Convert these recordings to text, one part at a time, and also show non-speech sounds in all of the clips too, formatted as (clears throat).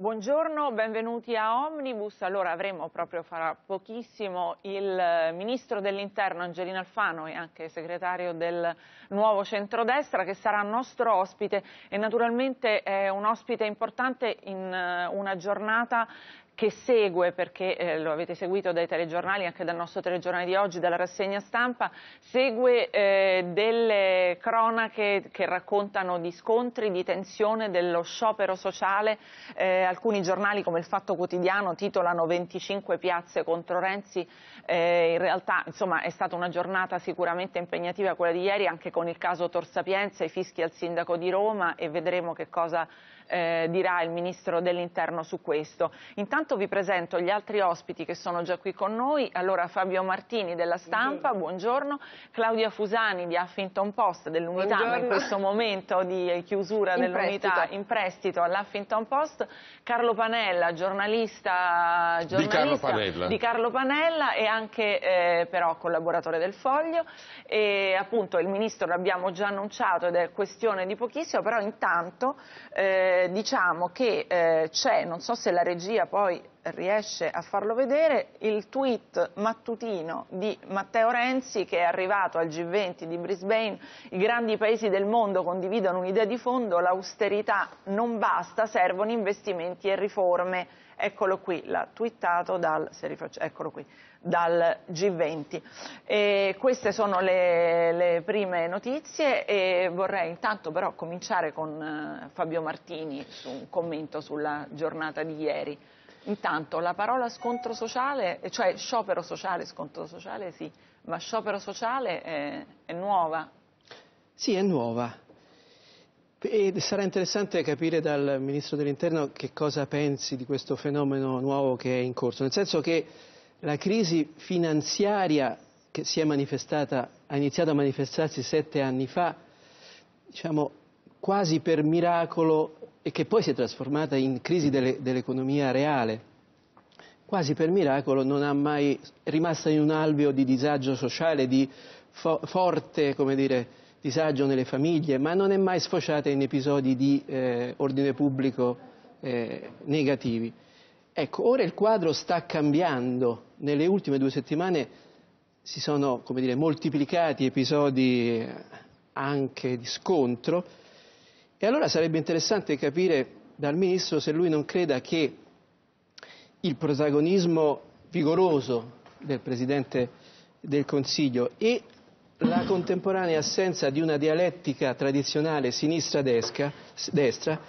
Buongiorno, benvenuti a Omnibus. Allora avremo proprio fra pochissimo il Ministro dell'Interno Angelino Alfano e anche segretario del nuovo centrodestra che sarà nostro ospite e naturalmente è un ospite importante in eh, una giornata che segue, perché eh, lo avete seguito dai telegiornali, anche dal nostro telegiornale di oggi, dalla rassegna stampa, segue eh, delle cronache che raccontano di scontri, di tensione, dello sciopero sociale. Eh, alcuni giornali come il Fatto Quotidiano titolano 25 piazze contro Renzi. Eh, in realtà insomma, è stata una giornata sicuramente impegnativa quella di ieri, anche con il caso Tor Sapienza, i fischi al sindaco di Roma e vedremo che cosa eh, dirà il Ministro dell'Interno su questo. Intanto vi presento gli altri ospiti che sono già qui con noi. Allora Fabio Martini della Stampa, buongiorno. Claudia Fusani di Huffington Post dell'Unità, in questo momento di chiusura dell'Unità in prestito all'Huffington Post. Carlo Panella, giornalista, giornalista di, Carlo Panella. di, Carlo Panella. e anche eh, però collaboratore del Foglio. E appunto il Ministro l'abbiamo già annunciato ed è questione di pochissimo, però intanto eh, eh, diciamo che eh, c'è, non so se la regia poi riesce a farlo vedere, il tweet mattutino di Matteo Renzi che è arrivato al G20 di Brisbane, i grandi paesi del mondo condividono un'idea di fondo, l'austerità non basta, servono investimenti e riforme. Eccolo qui, l'ha twittato dal, eccolo qui, dal G20. E queste sono le, le, prime notizie e vorrei intanto però cominciare con uh, Fabio Martini su un commento sulla giornata di ieri. Intanto la parola scontro sociale, cioè sciopero sociale, scontro sociale sì, ma sciopero sociale è, è nuova? Sì, è nuova. E sarà interessante capire dal Ministro dell'Interno che cosa pensi di questo fenomeno nuovo che è in corso, nel senso che la crisi finanziaria che si è manifestata, ha iniziato a manifestarsi sette anni fa, diciamo quasi per miracolo e che poi si è trasformata in crisi delle, dell'economia reale, quasi per miracolo non ha mai rimasta in un alveo di disagio sociale, di fo- forte, come dire, disagio nelle famiglie, ma non è mai sfociata in episodi di eh, ordine pubblico eh, negativi. Ecco, ora il quadro sta cambiando. Nelle ultime due settimane si sono dire, moltiplicati episodi eh, anche di scontro e allora sarebbe interessante capire dal Ministro se lui non creda che il protagonismo vigoroso del Presidente del Consiglio e la contemporanea assenza di una dialettica tradizionale sinistra-destra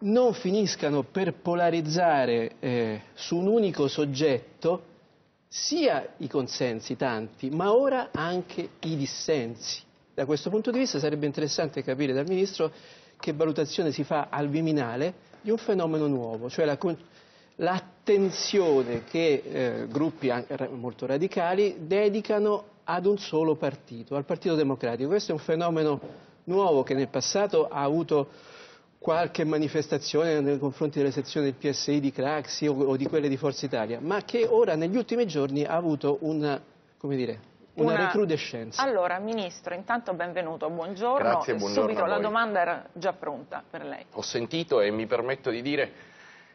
non finiscano per polarizzare eh, su un unico soggetto sia i consensi tanti, ma ora anche i dissensi. Da questo punto di vista sarebbe interessante capire dal Ministro che valutazione si fa al Viminale di un fenomeno nuovo, cioè la, l'attenzione che eh, gruppi molto radicali dedicano ad un solo partito, al Partito Democratico. Questo è un fenomeno nuovo che nel passato ha avuto qualche manifestazione nei confronti delle sezioni del PSI di Craxi o, o, di quelle di Forza Italia, ma che ora negli ultimi giorni ha avuto una, come dire, una, una recrudescenza. Allora, Ministro, intanto benvenuto, buongiorno. Grazie, buongiorno Subito la domanda era già pronta per lei. Ho sentito e mi permetto di dire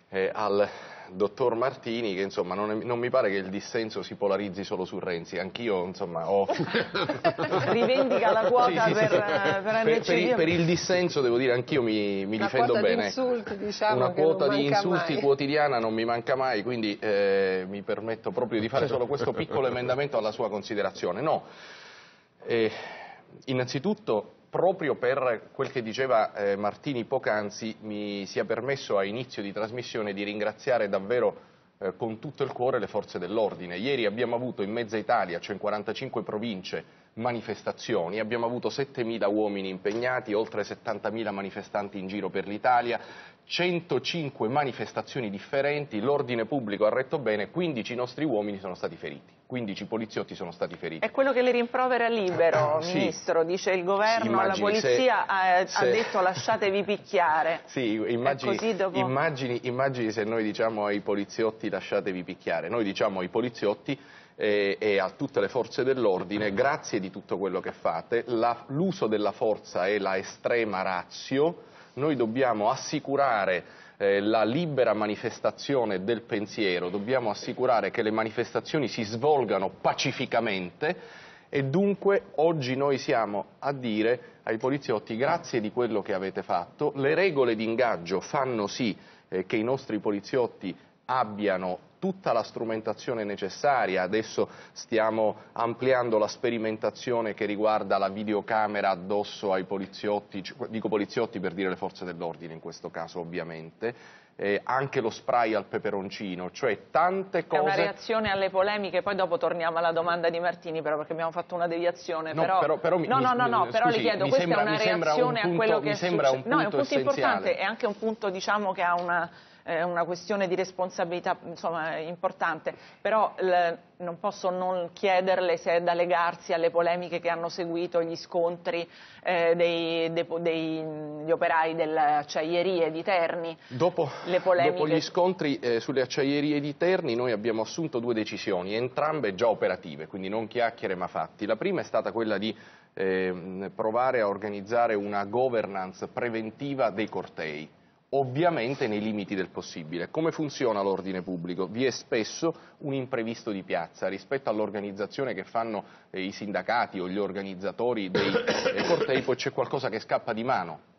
eh, al dottor Martini che insomma non, è, non, mi pare che il dissenso si polarizzi solo su Renzi, anch'io insomma ho... (laughs) Rivendica la quota sì, sì, per, sì. per, per, per, per, il dissenso devo dire anch'io mi, mi difendo bene. Insulti, diciamo, Una quota di insulti mai. quotidiana non mi manca mai, quindi eh, mi permetto proprio di fare solo questo piccolo emendamento alla sua considerazione. No, eh, innanzitutto proprio per quel che diceva eh, Martini poc'anzi mi sia permesso a inizio di trasmissione di ringraziare davvero eh, con tutto il cuore le forze dell'ordine. Ieri abbiamo avuto in mezza Italia, cioè in 45 province, manifestazioni, abbiamo avuto 7.000 uomini impegnati, oltre 70.000 manifestanti in giro per l'Italia, 105 manifestazioni differenti, l'ordine pubblico ha retto bene, 15 nostri uomini sono stati feriti, 15 poliziotti sono stati feriti. È quello che le rimprovera libero, (coughs) sì. Ministro, dice il governo alla polizia, se, ha, se... ha, detto lasciatevi picchiare. Sì, immagini, dopo... immagini, immagini se noi diciamo ai poliziotti lasciatevi picchiare, noi diciamo ai poliziotti e, e, a tutte le forze dell'ordine, grazie di tutto quello che fate, l'uso della forza è la estrema razio, noi dobbiamo assicurare eh, la libera manifestazione del pensiero, dobbiamo assicurare che le manifestazioni si svolgano pacificamente e dunque oggi noi siamo a dire ai poliziotti grazie di quello che avete fatto, le regole di ingaggio fanno sì eh, che i nostri poliziotti abbiano tutta la strumentazione necessaria, adesso stiamo ampliando la sperimentazione che riguarda la videocamera addosso ai poliziotti, dico poliziotti per dire le forze dell'ordine in questo caso ovviamente, eh, anche lo spray al peperoncino, cioè tante cose... È una reazione alle polemiche, poi dopo torniamo alla domanda di Martini, però perché abbiamo fatto una deviazione, no, però... però, però no, no, no, no, però le chiedo, questa è una reazione a quello che è successo... No, è un punto essenziale. importante, è anche un punto diciamo che ha una è una questione di responsabilità insomma, importante, però non posso non chiederle se è da legarsi alle polemiche che hanno seguito gli scontri eh, dei, dei, degli operai delle acciaierie di Terni. Dopo, dopo gli scontri eh, sulle acciaierie di Terni noi abbiamo assunto due decisioni, entrambe già operative, quindi non chiacchiere ma fatti. La prima è stata quella di eh, provare a organizzare una governance preventiva dei cortei ovviamente nei limiti del possibile. Come funziona l'ordine pubblico? Vi è spesso un imprevisto di piazza rispetto all'organizzazione che fanno eh, i sindacati o gli organizzatori dei eh, cortei, poi c'è qualcosa che scappa di mano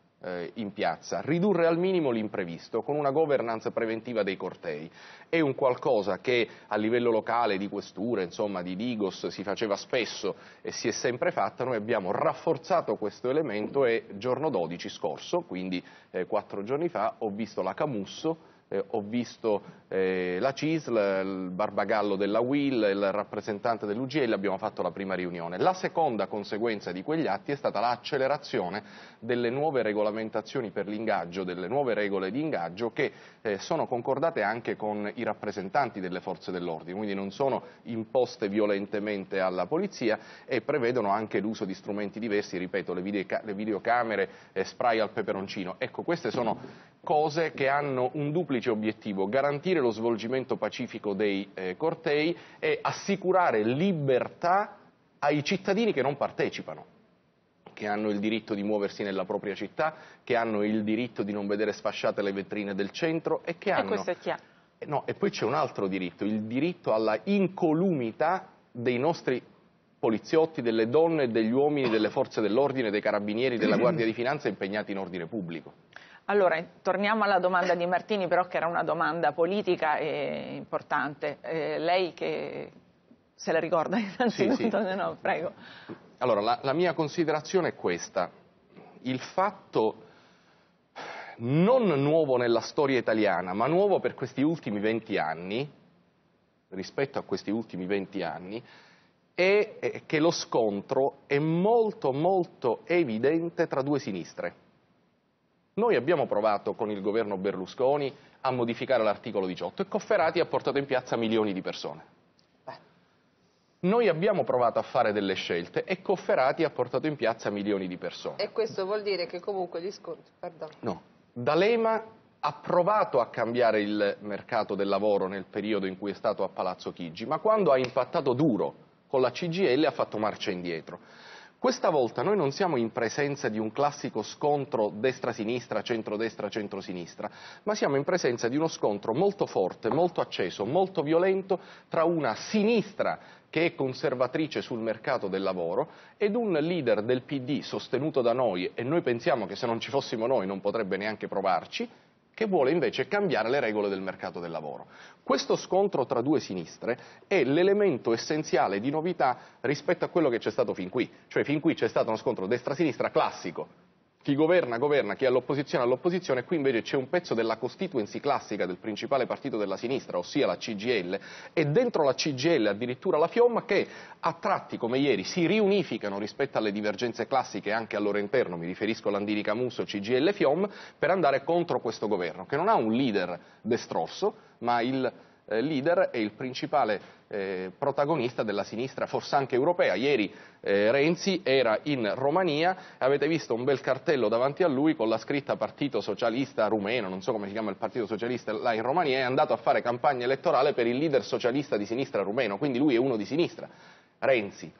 in piazza, ridurre al minimo l'imprevisto con una governance preventiva dei cortei. È un qualcosa che a livello locale di questure, insomma di Digos, si faceva spesso e si è sempre fatta, noi abbiamo rafforzato questo elemento e giorno 12 scorso, quindi eh, quattro giorni fa, ho visto la Camusso eh, ho visto eh, la CISL, il Barbagallo della WIL, il rappresentante dell'UGL, abbiamo fatto la prima riunione. La seconda conseguenza di quegli atti è stata l'accelerazione delle nuove regolamentazioni per l'ingaggio, delle nuove regole di ingaggio che eh, sono concordate anche con i rappresentanti delle forze dell'ordine, quindi non sono imposte violentemente alla polizia e prevedono anche l'uso di strumenti diversi, ripeto, le, videoca le videocamere, eh, spray al peperoncino. Ecco, queste sono cose che hanno un duplice obiettivo, garantire lo svolgimento pacifico dei eh, cortei e assicurare libertà ai cittadini che non partecipano che hanno il diritto di muoversi nella propria città, che hanno il diritto di non vedere sfasciate le vetrine del centro e che hanno... E questo è chiaro. Eh, no, e poi c'è un altro diritto, il diritto alla incolumità dei nostri poliziotti, delle donne e degli uomini delle forze dell'ordine, dei carabinieri, della (clears throat) Guardia di Finanza impegnati in ordine pubblico. Allora, torniamo alla domanda di Martini, però che era una domanda politica e importante. Eh, lei che se la ricorda (laughs) innanzitutto? Sì, sì. No, prego. Allora, la, la mia considerazione è questa. Il fatto non nuovo nella storia italiana, ma nuovo per questi ultimi 20 anni, rispetto a questi ultimi 20 anni, è che lo scontro è molto molto evidente tra due sinistre. Noi abbiamo provato con il governo Berlusconi a modificare l'articolo 18 e Cofferati ha portato in piazza milioni di persone. Noi abbiamo provato a fare delle scelte e Cofferati ha portato in piazza milioni di persone. E questo vuol dire che comunque gli sconti... Pardon. No. D'Alema ha provato a cambiare il mercato del lavoro nel periodo in cui è stato a Palazzo Chigi, ma quando ha impattato duro con la CGL ha fatto marcia indietro. Questa volta noi non siamo in presenza di un classico scontro destra-sinistra, centro-destra, centro-sinistra, ma siamo in presenza di uno scontro molto forte, molto acceso, molto violento tra una sinistra che è conservatrice sul mercato del lavoro ed un leader del PD sostenuto da noi e noi pensiamo che se non ci fossimo noi non potrebbe neanche provarci, che vuole invece cambiare le regole del mercato del lavoro. Questo scontro tra due sinistre è l'elemento essenziale di novità rispetto a quello che c'è stato fin qui, cioè fin qui c'è stato uno scontro destra-sinistra classico, chi governa governa, chi è all'opposizione all'opposizione, qui invece c'è un pezzo della constituency classica del principale partito della sinistra, ossia la CGL, e dentro la CGL addirittura la FIOM che a tratti come ieri si riunificano rispetto alle divergenze classiche anche al loro interno, mi riferisco a Landini Camusso, CGL FIOM, per andare contro questo governo, che non ha un leader destrorso, ma il eh, leader e il principale eh, protagonista della sinistra, forse anche europea. Ieri eh, Renzi era in Romania, avete visto un bel cartello davanti a lui con la scritta Partito Socialista Rumeno, non so come si chiama il Partito Socialista là in Romania, è andato a fare campagna elettorale per il leader socialista di sinistra rumeno, quindi lui è uno di sinistra, Renzi.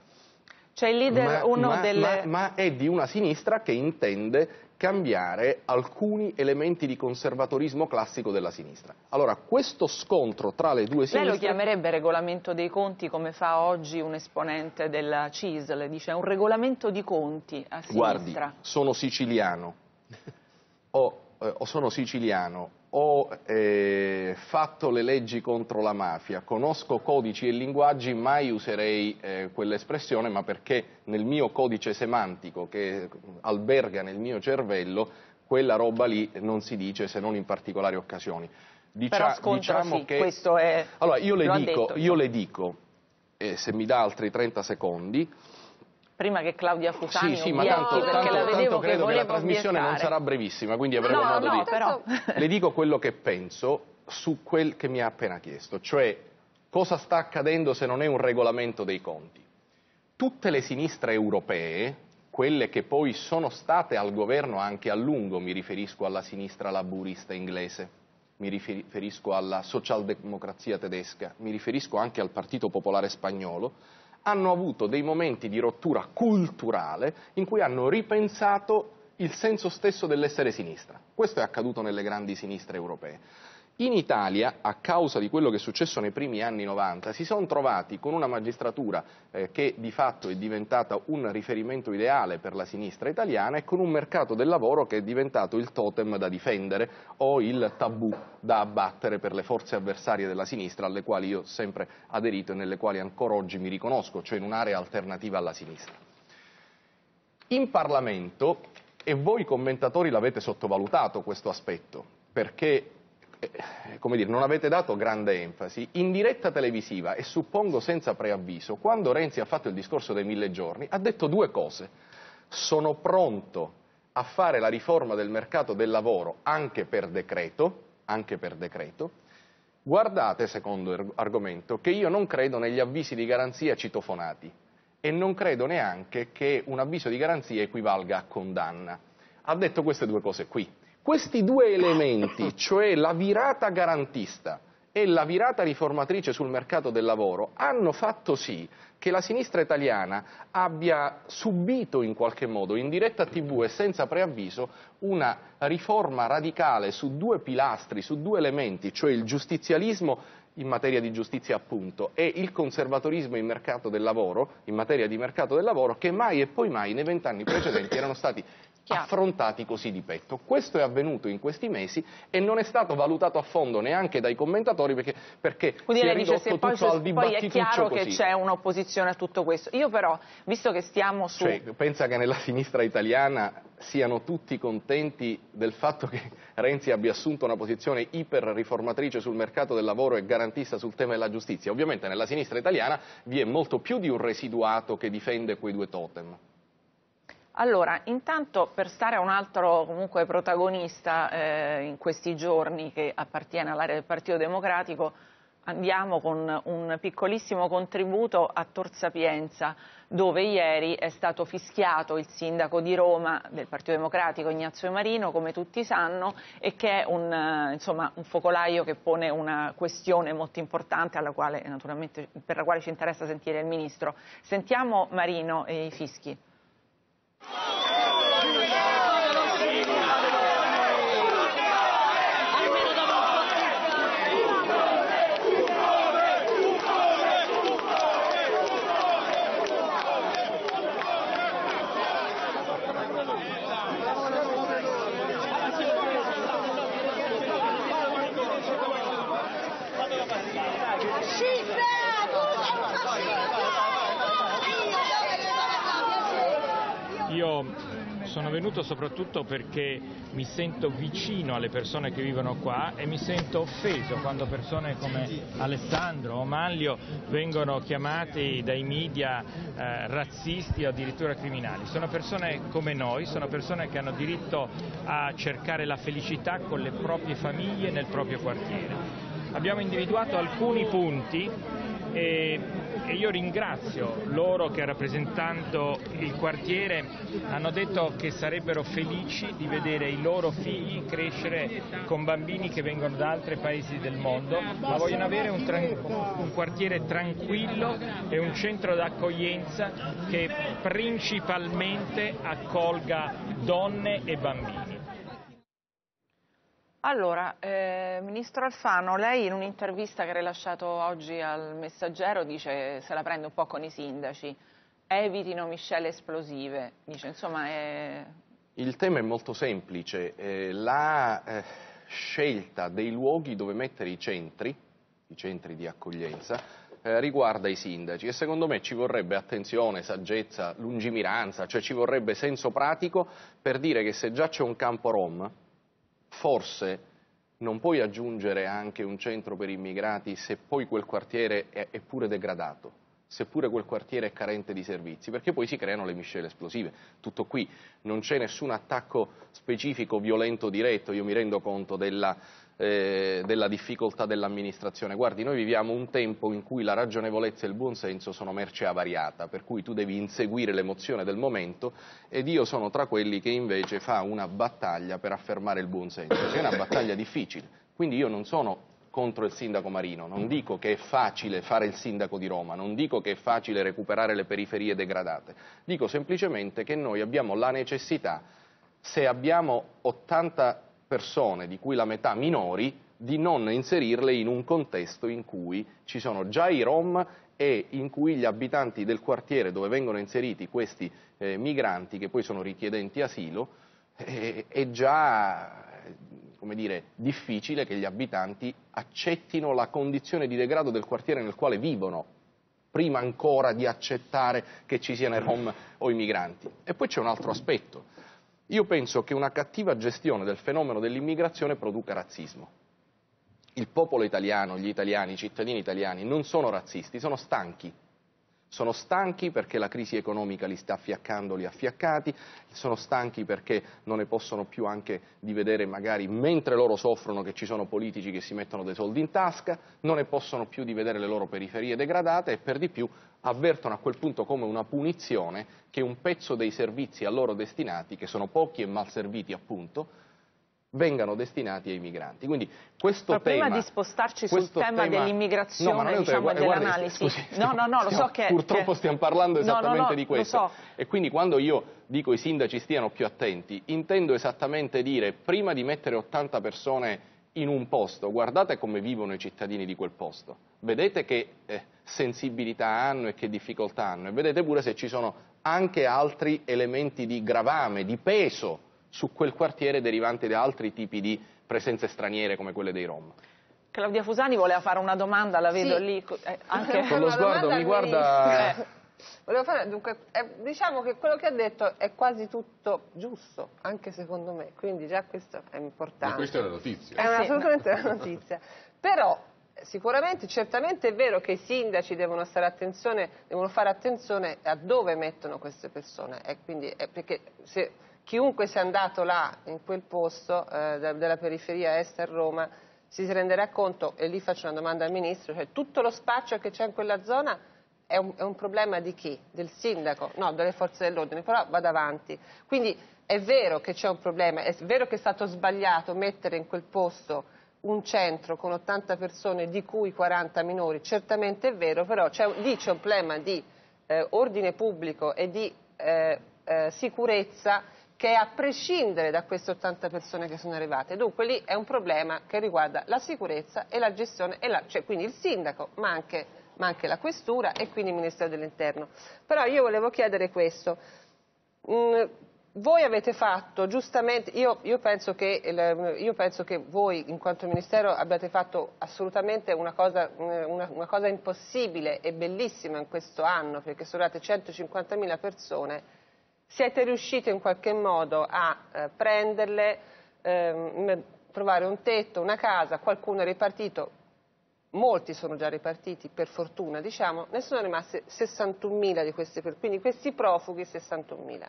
C'è il leader, ma, uno ma, delle... ma, ma è di una sinistra che intende cambiare alcuni elementi di conservatorismo classico della sinistra. Allora, questo scontro tra le due sinistre... Lei lo chiamerebbe regolamento dei conti come fa oggi un esponente della CISL, dice un regolamento di conti a sinistra. Guardi, sono siciliano, o, eh, o sono siciliano, ho eh, fatto le leggi contro la mafia, conosco codici e linguaggi, mai userei eh, quell'espressione, ma perché nel mio codice semantico che alberga nel mio cervello, quella roba lì non si dice se non in particolari occasioni. Dicia, Però diciamo sì, che... questo è... Allora, io le dico, detto, io le dico eh, se mi dà altri 30 secondi, prima che Claudia Fusani sì, sì, ma tanto, perché tanto, la vedevo tanto che credo che la voleva trasmissione non obiettare. sarà brevissima, quindi avremo No, modo no, di... però... (laughs) Le dico quello che penso su quel che mi ha appena chiesto, cioè cosa sta accadendo se non è un regolamento dei conti. Tutte le sinistre europee, quelle che poi sono state al governo anche a lungo, mi riferisco alla sinistra laburista inglese, mi riferisco alla socialdemocrazia tedesca, mi riferisco anche al Partito Popolare Spagnolo, hanno avuto dei momenti di rottura culturale in cui hanno ripensato il senso stesso dell'essere sinistra. Questo è accaduto nelle grandi sinistre europee. In Italia, a causa di quello che è successo nei primi anni 90, si sono trovati con una magistratura eh, che di fatto è diventata un riferimento ideale per la sinistra italiana e con un mercato del lavoro che è diventato il totem da difendere o il tabù da abbattere per le forze avversarie della sinistra alle quali io ho sempre aderito e nelle quali ancora oggi mi riconosco, cioè in un'area alternativa alla sinistra. In Parlamento, e voi commentatori l'avete sottovalutato questo aspetto, perché come dire, non avete dato grande enfasi, in diretta televisiva e suppongo senza preavviso, quando Renzi ha fatto il discorso dei mille giorni, ha detto due cose. Sono pronto a fare la riforma del mercato del lavoro anche per decreto, anche per decreto. Guardate, secondo argomento, che io non credo negli avvisi di garanzia citofonati e non credo neanche che un avviso di garanzia equivalga a condanna. Ha detto queste due cose qui. Questi due elementi, cioè la virata garantista e la virata riformatrice sul mercato del lavoro, hanno fatto sì che la sinistra italiana abbia subito in qualche modo, in diretta tv e senza preavviso, una riforma radicale su due pilastri, su due elementi, cioè il giustizialismo in materia di giustizia appunto e il conservatorismo in mercato del lavoro, in materia di mercato del lavoro, che mai e poi mai nei vent'anni precedenti erano stati Chiaro. affrontati così di petto. Questo è avvenuto in questi mesi e non è stato valutato a fondo neanche dai commentatori perché, perché Quindi si è dice, ridotto poi, tutto al poi è chiaro così. che c'è un'opposizione a tutto questo. Io però, visto che stiamo su... Cioè, pensa che nella sinistra italiana siano tutti contenti del fatto che Renzi abbia assunto una posizione iper riformatrice sul mercato del lavoro e garantista sul tema della giustizia. Ovviamente nella sinistra italiana vi è molto più di un residuato che difende quei due totem. Allora, intanto per stare a un altro comunque protagonista eh, in questi giorni che appartiene all'area del Partito Democratico, andiamo con un piccolissimo contributo a Tor Sapienza, dove ieri è stato fischiato il sindaco di Roma del Partito Democratico Ignazio Marino, come tutti sanno, e che è un, insomma, un focolaio che pone una questione molto importante quale, per la quale ci interessa sentire il Ministro. Sentiamo Marino e i fischi. Io sono venuto soprattutto perché mi sento vicino alle persone che vivono qua e mi sento offeso quando persone come Alessandro o Manlio vengono chiamati dai media eh, razzisti o addirittura criminali. Sono persone come noi, sono persone che hanno diritto a cercare la felicità con le proprie famiglie nel proprio quartiere. Abbiamo individuato alcuni punti e, e io ringrazio loro che rappresentando il quartiere hanno detto che sarebbero felici di vedere i loro figli crescere con bambini che vengono da altri paesi del mondo, ma vogliono avere un, un quartiere tranquillo e un centro d'accoglienza che principalmente accolga donne e bambini. Allora, eh, Ministro Alfano, lei in un'intervista che ha rilasciato oggi al Messaggero dice se la prende un po' con i sindaci, evitino miscele esplosive, dice insomma è... Il tema è molto semplice, eh, la eh, scelta dei luoghi dove mettere i centri, i centri di accoglienza, eh, riguarda i sindaci. E secondo me ci vorrebbe attenzione, saggezza, lungimiranza, cioè ci vorrebbe senso pratico per dire che se già c'è un campo Rom, forse non puoi aggiungere anche un centro per immigrati se poi quel quartiere è, pure degradato seppure quel quartiere è carente di servizi, perché poi si creano le miscele esplosive. Tutto qui, non c'è nessun attacco specifico, violento, diretto, io mi rendo conto della, eh, della difficoltà dell'amministrazione. Guardi, noi viviamo un tempo in cui la ragionevolezza e il buonsenso sono merce avariata, per cui tu devi inseguire l'emozione del momento ed io sono tra quelli che invece fa una battaglia per affermare il buonsenso, che è una battaglia difficile. Quindi io non sono contro il sindaco Marino, non dico che è facile fare il sindaco di Roma, non dico che è facile recuperare le periferie degradate, dico semplicemente che noi abbiamo la necessità, se abbiamo 80 persone, di cui la metà minori, di non inserirle in un contesto in cui ci sono già i Rom e in cui gli abitanti del quartiere dove vengono inseriti questi eh, migranti, che poi sono richiedenti asilo, eh, è già dire, difficile che gli abitanti accettino la condizione di degrado del quartiere nel quale vivono, prima ancora di accettare che ci siano i rom o i migranti. E poi c'è un altro aspetto. Io penso che una cattiva gestione del fenomeno dell'immigrazione produca razzismo. Il popolo italiano, gli italiani, i cittadini italiani non sono razzisti, sono stanchi sono stanchi perché la crisi economica li sta affiaccando, li affiaccati, sono stanchi perché non ne possono più anche di vedere magari mentre loro soffrono che ci sono politici che si mettono dei soldi in tasca, non ne possono più di vedere le loro periferie degradate e per di più avvertono a quel punto come una punizione che un pezzo dei servizi a loro destinati, che sono pochi e mal serviti appunto, vengano destinati ai migranti. Quindi questo tema, prima di spostarci sul tema, tema dell'immigrazione, no, diciamo, dell'analisi. No, no, no, lo so che... Purtroppo che... stiamo parlando esattamente no, no, di questo. So. E quindi quando io dico i sindaci stiano più attenti, intendo esattamente dire, prima di mettere 80 persone in un posto, guardate come vivono i cittadini di quel posto, vedete che eh, sensibilità hanno e che difficoltà hanno e vedete pure se ci sono anche altri elementi di gravame, di peso su quel quartiere derivanti da altri tipi di presenze straniere come quelle dei Rom. Claudia Fusani voleva fare una domanda, la vedo sì. lì. Eh, anche... (laughs) Con lo sguardo mi guarda... Eh. Fare, dunque, eh, diciamo che quello che ha detto è quasi tutto giusto, anche secondo me, quindi già questo è importante. Ma questa è la notizia. È una, assolutamente una notizia. Però sicuramente, certamente è vero che i sindaci devono, attenzione, devono fare attenzione a dove mettono queste persone, e quindi, perché se chiunque sia andato là, in quel posto eh, della periferia est a Roma, si renderà conto, e lì faccio una domanda al Ministro, cioè tutto lo spazio che c'è in quella zona è un, è un, problema di chi? Del sindaco? No, delle forze dell'ordine, però vado avanti. Quindi è vero che c'è un problema, è vero che è stato sbagliato mettere in quel posto un centro con 80 persone, di cui 40 minori, certamente è vero, però lì c'è un problema di eh, ordine pubblico e di eh, eh, sicurezza che è a prescindere da queste 80 persone che sono arrivate. Dunque lì è un problema che riguarda la sicurezza e la gestione, e la, cioè quindi il sindaco, ma anche, ma anche, la questura e quindi il Ministero dell'Interno. Però io volevo chiedere questo. Mm, voi avete fatto giustamente, io, io, penso che, io, penso che, voi in quanto Ministero abbiate fatto assolutamente una cosa, una, una cosa impossibile e bellissima in questo anno, perché sono arrivate 150.000 persone siete riusciti in qualche modo a eh, prenderle, ehm, trovare un tetto, una casa, qualcuno è ripartito, molti sono già ripartiti per fortuna diciamo, ne sono rimasti 61.000 di questi, quindi questi profughi 61.000.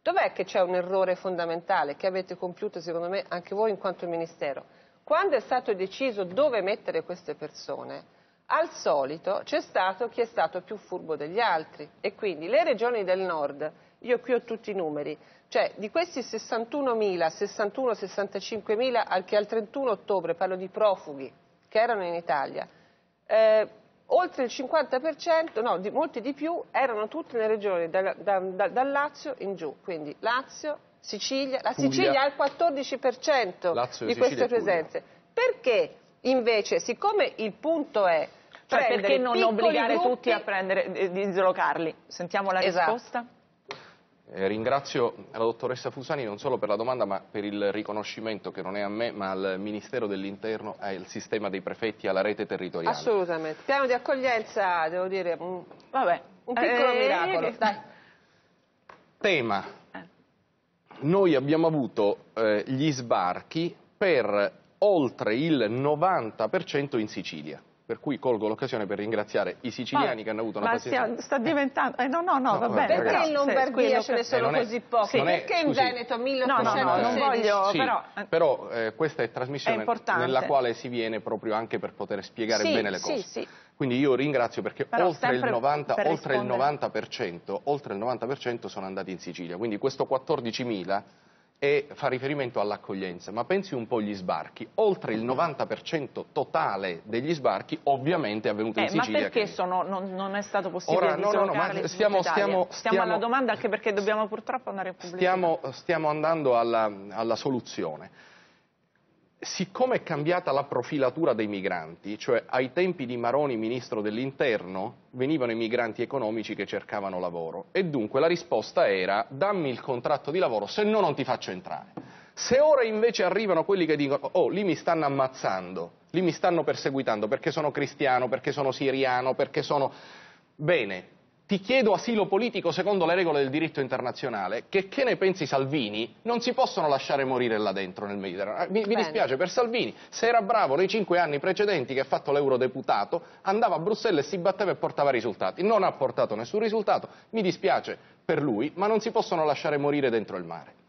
Dov'è che c'è un errore fondamentale che avete compiuto secondo me anche voi in quanto Ministero? Quando è stato deciso dove mettere queste persone, al solito c'è stato chi è stato più furbo degli altri e quindi le regioni del nord, io qui ho tutti i numeri, cioè di questi 61.000, 61-65.000 al che al 31 ottobre, parlo di profughi che erano in Italia, eh, oltre il 50%, no, di, molti di più, erano tutte le regioni da, da, da, dal Lazio in giù, quindi Lazio, Sicilia, la Puglia. Sicilia ha il 14% Lazio, di Sicilia queste Puglia. presenze. Perché invece, siccome il punto è Cioè perché non obbligare gruppi- tutti a prendere, eh, di dislocarli? Sentiamo la Esatto. risposta? Eh, ringrazio la dottoressa Fusani non solo per la domanda ma per il riconoscimento che non è a me ma al Ministero dell'Interno e al sistema dei prefetti e alla rete territoriale. Assolutamente. Piano di accoglienza, devo dire, un, Vabbè. un piccolo Eh, miracolo. Dai. Tema. Eh. Noi abbiamo avuto eh, gli sbarchi per oltre il 90% in Sicilia. Per cui colgo l'occasione per ringraziare i siciliani Vabbè, che hanno avuto una Ma pazienza. stia- sta diventando... eh, no, no, no, No, va bene. Perché ragazzi. in Lombardia ce ne sono Eh, non è- così pochi? sì, non è- Perché in scusi. Veneto No, no, 1816? no, non voglio... Sì, però... però, eh, questa è trasmissione È importante. nella quale si viene proprio anche per poter spiegare Sì, bene le sì, cose. sì. Quindi io ringrazio perché oltre il, sempre 90, per oltre, il rispondere- 90%, oltre il 90% sono andati in Sicilia, quindi questo 14.000 è- fa riferimento all'accoglienza, ma pensi un po' agli sbarchi, oltre il 90% totale degli sbarchi ovviamente è avvenuto in Eh, ma Sicilia. perché che- sono- non, non è stato possibile Ora, no, no, no, ma in stiamo- Italia? stiamo- Stiamo alla stiamo- domanda anche perché dobbiamo purtroppo andare in pubblicità. Stiamo, stiamo andando alla, alla soluzione. Siccome è cambiata la profilatura dei migranti, cioè ai tempi di Maroni, ministro dell'interno, venivano i migranti economici che cercavano lavoro e dunque la risposta era dammi il contratto di lavoro, se no non ti faccio entrare. Se ora invece arrivano quelli che dicono oh lì mi stanno ammazzando, lì mi stanno perseguitando perché sono cristiano, perché sono siriano, perché sono... Bene, ti chiedo asilo politico secondo le regole del diritto internazionale, che che ne pensi Salvini? Non si possono lasciare morire là dentro nel Mediterraneo. Mi, mi Bene. dispiace per Salvini, se era bravo nei cinque anni precedenti che ha fatto l'eurodeputato, andava a Bruxelles e si batteva e portava risultati. Non ha portato nessun risultato, mi dispiace per lui, ma non si possono lasciare morire dentro il mare.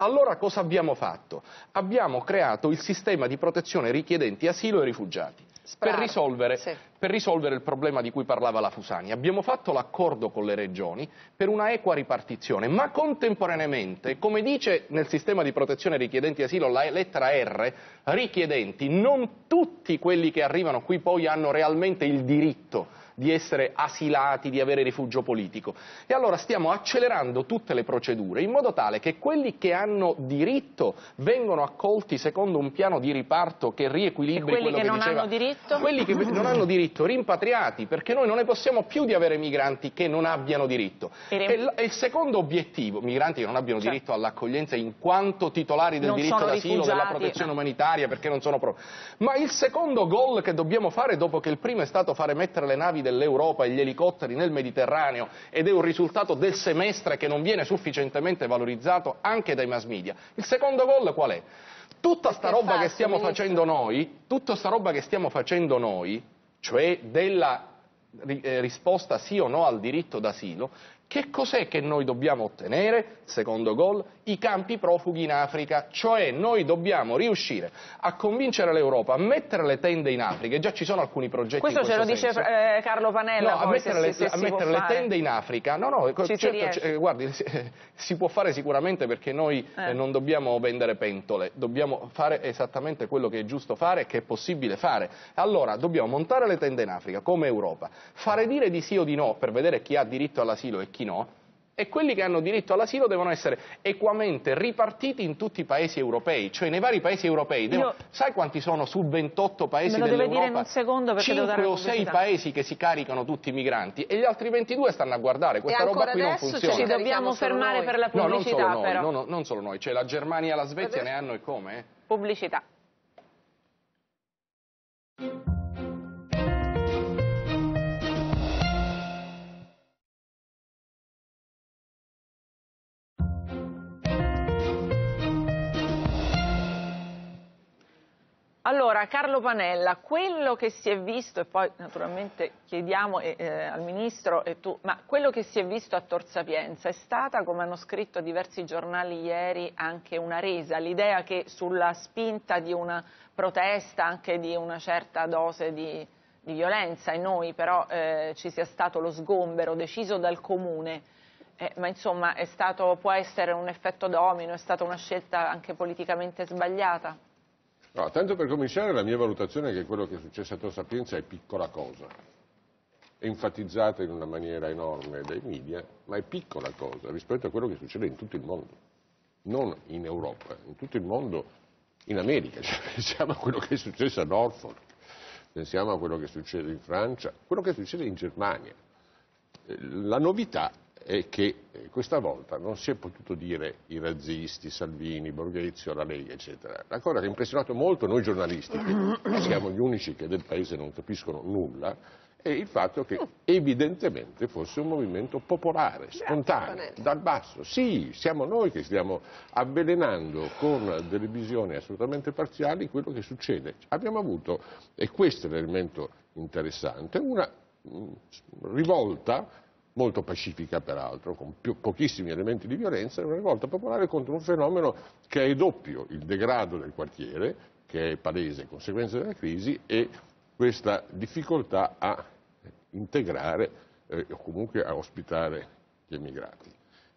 Allora cosa abbiamo fatto? Abbiamo creato il sistema di protezione richiedenti asilo e rifugiati per risolvere, sì. per risolvere il problema di cui parlava la Fusani. Abbiamo fatto l'accordo con le regioni per una equa ripartizione, ma contemporaneamente, come dice nel sistema di protezione richiedenti asilo la lettera R, richiedenti, non tutti quelli che arrivano qui poi hanno realmente il diritto di essere asilati, di avere rifugio politico. E allora stiamo accelerando tutte le procedure in modo tale che quelli che hanno diritto vengono accolti secondo un piano di riparto che riequilibri quelli quello che che non diceva hanno diritto? quelli che non hanno diritto rimpatriati perché noi non ne possiamo più di avere migranti che non abbiano diritto E e, il secondo obiettivo migranti che non abbiano Certo. diritto all'accoglienza in quanto titolari del Non diritto d'asilo della protezione umanitaria perché non sono pro ma il secondo gol che dobbiamo fare dopo che il primo è stato fare mettere le navi dell'Europa e gli elicotteri nel Mediterraneo ed è un risultato del semestre che non viene sufficientemente valorizzato anche dai mass media il secondo gol qual è? Tutta sta roba che stiamo Ministro? facendo noi, tutta sta roba che stiamo facendo noi, cioè della eh, risposta sì o no al diritto d'asilo, che cos'è che noi dobbiamo ottenere? Secondo gol, i campi profughi in Africa, cioè noi dobbiamo riuscire a convincere l'Europa a mettere le tende in Africa, e già ci sono alcuni progetti Questo in ce lo questo dice senso. eh, Carlo Panella. No, a mettere, le, a si può mettere le tende in Africa, no, no, Ci certo, riesce. eh, guardi, (laughs) si, si può fare sicuramente perché noi Eh. eh, non dobbiamo vendere pentole, dobbiamo fare esattamente quello che è giusto fare e che è possibile fare. Allora, dobbiamo montare le tende in Africa come Europa, fare dire di sì o di no per vedere chi ha diritto all'asilo e chi no, e quelli che hanno diritto all'asilo devono essere equamente ripartiti in tutti i paesi europei, cioè nei vari paesi europei. devono- Io- Sai quanti sono su 28 paesi Me lo deve dell'Europa? dire in un secondo perché devo dare 5 la o 6 pubblicità. paesi che si caricano tutti i migranti e gli altri 22 stanno a guardare, questa roba qui non funziona. Ci Cioè, dobbiamo fermare noi. per la No, non pubblicità, solo noi, però. no, no, non solo noi, c'è la Germania e la Svezia Vabbè. ne hanno e come? Pubblicità. Allora, Carlo Panella, quello che si è visto, e poi naturalmente chiediamo eh, eh, al Ministro e tu, ma quello che si è visto a Tor Sapienza è stata, come hanno scritto diversi giornali ieri, anche una resa, l'idea che sulla spinta di una protesta, anche di una certa dose di, di violenza e noi però eh, ci sia stato lo sgombero deciso dal comune, eh, ma insomma stato, può essere un effetto domino, è stata una scelta anche politicamente sbagliata? No, tanto per cominciare la mia valutazione è che quello che è successo a Tor Sapienza è piccola cosa, enfatizzata in una maniera enorme dai media, ma è piccola cosa rispetto a quello che succede in tutto il mondo, non in Europa, in tutto il mondo, in America, (laughs) cioè, pensiamo a quello che è successo a Norfolk, pensiamo a quello che succede in Francia, quello che succede in Germania. Eh, la novità è che eh, questa volta non si è potuto dire i razzisti, Salvini, Borghezio, la Lega, eccetera. La cosa che ha impressionato molto noi giornalisti, che (coughs) siamo gli unici che del Paese non capiscono nulla, è il fatto che evidentemente fosse un movimento popolare, spontaneo, dal basso. Sì, siamo noi che stiamo avvelenando con delle visioni assolutamente parziali quello che succede. Abbiamo avuto, e questo è l'elemento interessante, una mm, rivolta molto pacifica peraltro, con più, pochissimi elementi di violenza, una rivolta popolare contro un fenomeno che è doppio, il degrado del quartiere, che è palese conseguenza della crisi, e questa difficoltà a integrare eh, o comunque a ospitare gli emigrati.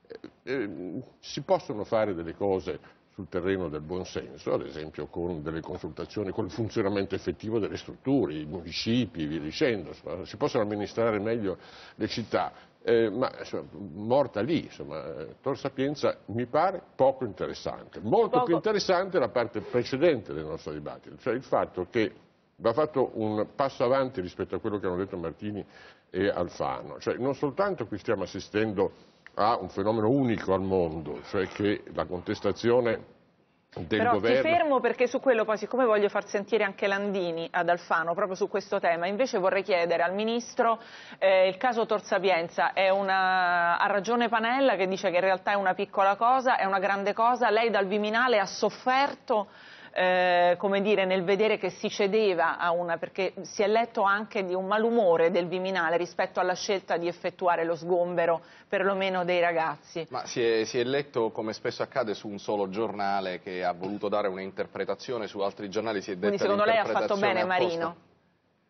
Eh, eh, si possono fare delle cose sul terreno del buonsenso, ad esempio con delle consultazioni, con il funzionamento effettivo delle strutture, i municipi, via dicendo, si possono amministrare meglio le città, eh, ma insomma, morta lì, insomma, Tor Sapienza mi pare poco interessante. Molto poco. più interessante la parte precedente del nostro dibattito, cioè il fatto che va fatto un passo avanti rispetto a quello che hanno detto Martini e Alfano. Cioè, non soltanto qui stiamo assistendo a un fenomeno unico al mondo, cioè che la contestazione del Però governo... ti fermo perché su quello poi, siccome voglio far sentire anche Landini ad Alfano proprio su questo tema, invece vorrei chiedere al Ministro, eh, il caso Tor Sapienza, una... ha ragione Panella che dice che in realtà è una piccola cosa, è una grande cosa, lei dal Viminale ha sofferto eh, come dire, nel vedere che si cedeva a una, perché si è letto anche di un malumore del Viminale rispetto alla scelta di effettuare lo sgombero perlomeno dei ragazzi. Ma si è, si è letto, come spesso accade, su un solo giornale che ha voluto dare un'interpretazione, su altri giornali si è detta Quindi secondo lei ha fatto bene Marino?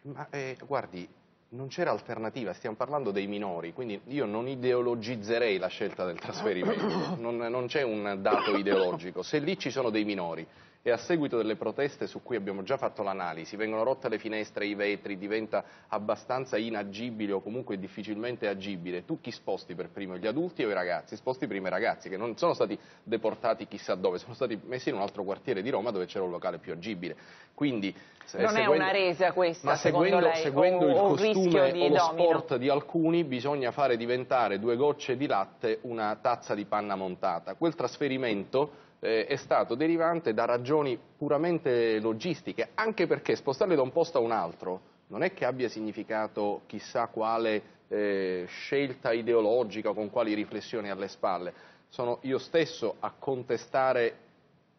Ma eh, guardi, non c'era alternativa, stiamo parlando dei minori, quindi io non ideologizzerei la scelta del trasferimento, non, non c'è un dato ideologico, se lì ci sono dei minori e a seguito delle proteste su cui abbiamo già fatto l'analisi, vengono rotte le finestre, i vetri, diventa abbastanza inagibile o comunque difficilmente agibile, tu chi sposti per primo, gli adulti o i ragazzi? Sposti prima i ragazzi che non sono stati deportati chissà dove, sono stati messi in un altro quartiere di Roma dove c'era un locale più agibile. Quindi, non seguendo, è una resa questa, ma seguendo, lei, seguendo o, il costume o lo domino. sport di alcuni bisogna fare diventare due gocce di latte una tazza di panna montata. Quel trasferimento eh, è stato derivante da ragioni puramente logistiche, anche perché spostarli da un posto a un altro non è che abbia significato chissà quale eh, scelta ideologica con quali riflessioni alle spalle. Sono io stesso a contestare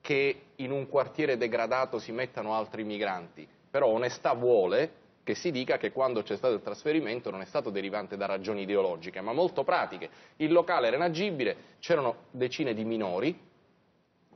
che in un quartiere degradato si mettano altri migranti, però onestà vuole che si dica che quando c'è stato il trasferimento non è stato derivante da ragioni ideologiche, ma molto pratiche. Il locale era inagibile, c'erano decine di minori,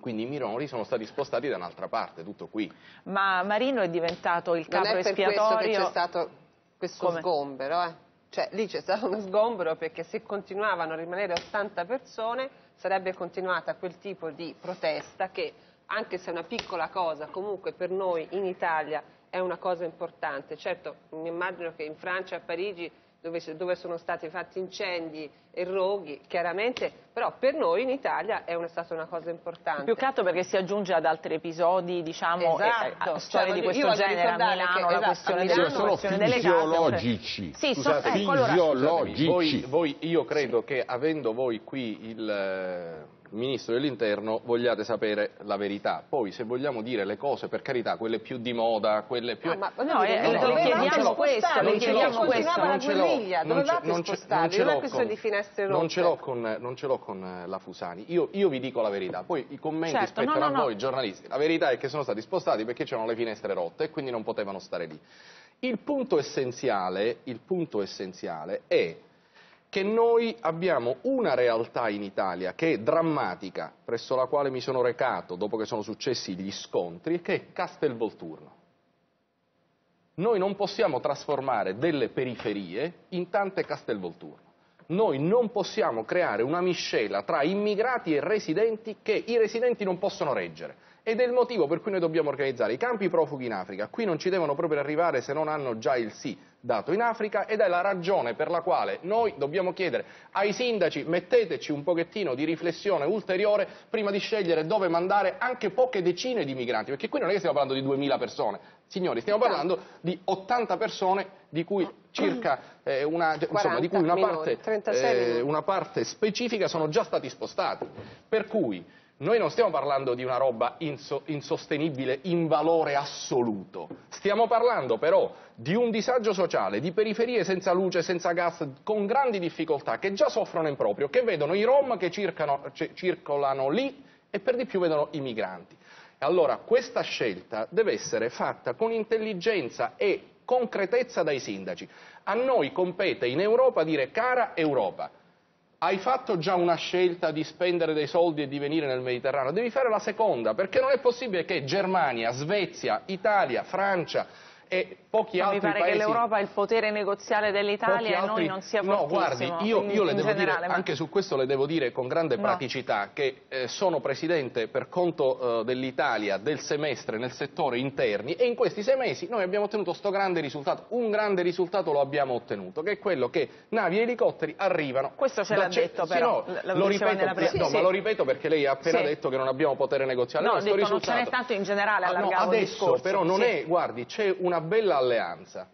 quindi i minori sono stati spostati da un'altra parte, tutto qui. Ma Marino è diventato il capo espiatorio... Non è per questo che c'è stato questo Come? sgombero, eh? Cioè, lì c'è stato uno sgombero perché se continuavano a rimanere 80 persone sarebbe continuata quel tipo di protesta che, anche se è una piccola cosa, comunque per noi in Italia è una cosa importante. Certo, mi immagino che in Francia, a Parigi, dove, dove, sono stati fatti incendi e roghi, chiaramente, però per noi inItalia è una, stata una cosa importante. Più che altro perché si aggiunge ad altri episodi, diciamo, esatto. e, storie cioè, di questo genere, a Milano, che, la esatto, questione, Milano, sono questione delle fisiologici. Sì, Scusate, so, ecco, fisiologici. Voi, voi, io credo sì. che avendo voi qui il Ministro dell'Interno vogliate sapere la verità. Poi se vogliamo dire le cose, per carità, quelle più di moda, quelle più... Ah, ma, no, eh, no, le chiediamo questo, le chiediamo questo. Non ce l'ho, non ce, non ce, non ce l'ho con, di finestre non ce l'ho con, non ce l'ho con eh, la Fusani. Io, io, vi dico la verità, poi i commenti certo, spettano no, no, a voi giornalisti. La verità è che sono stati spostati perché c'erano le finestre rotte e quindi non potevano stare lì. Il punto essenziale, il punto essenziale è che noi abbiamo una realtà in Italia che è drammatica, presso la quale mi sono recato dopo che sono successi gli scontri, che è Castelvolturno. Noi non possiamo trasformare delle periferie in tante Castelvolturno. Noi non possiamo creare una miscela tra immigrati e residenti che i residenti non possono reggere. Ed è il motivo per cui noi dobbiamo organizzare i campi profughi in Africa. Qui non ci devono proprio arrivare se non hanno già il sì dato in Africa ed è la ragione per la quale noi dobbiamo chiedere ai sindaci metteteci un pochettino di riflessione ulteriore prima di scegliere dove mandare anche poche decine di migranti, perché qui non è che stiamo parlando di 2000 persone, signori, stiamo parlando di 80 persone di cui circa eh, una, insomma, di cui una parte, eh, una parte specifica sono già stati spostati. Per cui noi non stiamo parlando di una roba inso insostenibile in valore assoluto, stiamo parlando però di un disagio sociale, di periferie senza luce, senza gas, con grandi difficoltà, che già soffrono in proprio, che vedono i rom che circano, circolano lì e per di più vedono i migranti. Allora questa scelta deve essere fatta con intelligenza e concretezza dai sindaci. A noi compete in Europa dire cara Europa, hai fatto già una scelta di spendere dei soldi e di venire nel Mediterraneo, devi fare la seconda, perché non è possibile che Germania, Svezia, Italia, Francia e pochi Ma altri mi pare paesi... che l'Europa è il potere neziale dell'Italia e noi non sia No, guardi, fortissimo io, in- io le in devo dire, generale, ma- anche su questo le devo dire con grande No. praticità, che eh, sono presidente per conto eh, dell'Italia del semestre nel settore interni e in questi sei mesi noi abbiamo ottenuto sto grande risultato, un grande risultato lo abbiamo ottenuto, che è quello che navi e elicotteri arrivano... Questo ce l'ha detto, sì, però, no, lo ripeto, pre- sì, no, sì, lo ripeto perché lei ha appena detto che non abbiamo potere negoziale. No, detto, non ce n'è risultato- tanto in generale, Ah, no, allargavo il adesso discorso, però non è, guardi, c'è una bella alleanza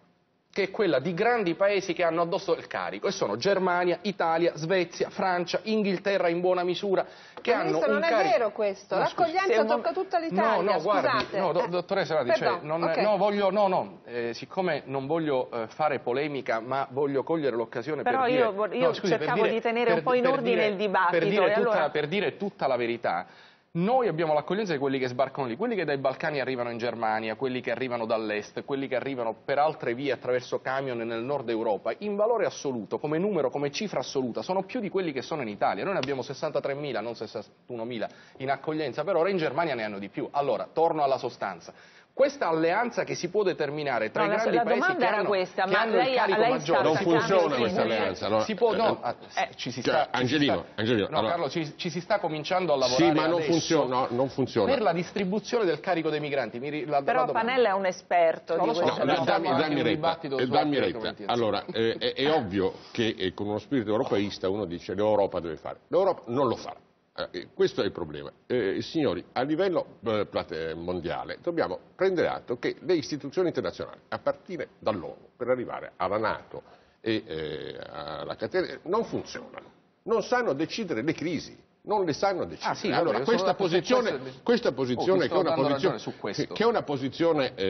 che è quella di grandi paesi che hanno addosso il carico, e sono Germania, Italia, Svezia, Francia, Inghilterra in buona misura, che Ma hanno un non è carico... vero questo, No, l'accoglienza tocca tutta l'Italia, No, no, guardi, scusate. no, do- Eh, dottoressa Radi, cioè, perdon, non, ok. no, voglio, no, no, eh, siccome non voglio eh, fare polemica, ma voglio cogliere l'occasione Però per io dire... vor- io no, scusi, cercavo dire- di tenere per- un po' in ordine dire- il dibattito, Per dire, tutta, allora- per dire tutta la verità, noi abbiamo l'accoglienza di quelli che sbarcano lì, quelli che dai Balcani arrivano in Germania, quelli che arrivano dall'est, quelli che arrivano per altre vie attraverso camion nel nord Europa, in valore assoluto, come numero, come cifra assoluta, sono più di quelli che sono in Italia. Noi ne abbiamo 63.000, non 61.000 in accoglienza per ora, in Germania ne hanno di più. Allora, torno alla sostanza. Questa alleanza che si può determinare tra No, i la- grandi la paesi domanda che era hanno, questa, che ma hanno lei- il carico maggiore, Non funziona questa alleanza. allora, si può, no, eh, ah, eh, ci si cioè, sta, ci si Angelino, sta- Angelino, no, allora- Carlo, ci, ci si sta cominciando a lavorare Sì, ma non funziona, no, non funziona. per la distribuzione del carico dei migranti. Mi la- la Però domanda. Panella è un esperto No, di so, questo. No, dammi, dammi retta, dibattito eh, dammi retta. Allora, eh, è, è ovvio che eh, con uno spirito europeista uno dice l'Europa deve fare. L'Europa non lo farà. Eh, questo è il problema. Eh, signori, a livello eh, mondiale dobbiamo prendere atto che le istituzioni internazionali, a partire dall'ONU, per arrivare alla Nato e eh, alla catena, non funzionano. Non sanno decidere le crisi. Non le sanno decidere. Ah, sì, allora, io sono questa posizione, questo. questa Oh, posizione ti che è una posizione, che è una posizione eh,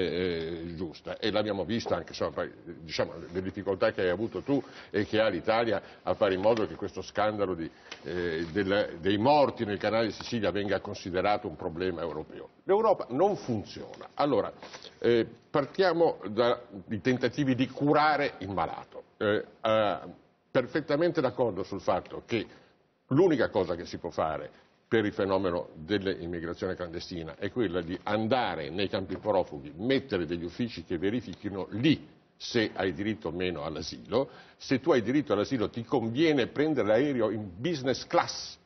eh, giusta e l'abbiamo vista anche insomma, diciamo, le difficoltà che hai avuto tu e che ha l'Italia a fare in modo che questo scandalo di, eh, del- dei morti nel canale di Sicilia venga considerato un problema europeo. L'Europa non funziona. Allora, eh, partiamo dai tentativi di curare il malato. Eh, eh, perfettamente d'accordo sul fatto che l'unica cosa che si può fare per il fenomeno dell'immigrazione clandestina è quella di andare nei campi profughi, mettere degli uffici che verifichino lì se hai diritto o meno all'asilo, se tu hai diritto all'asilo ti conviene prendere l'aereo in business class,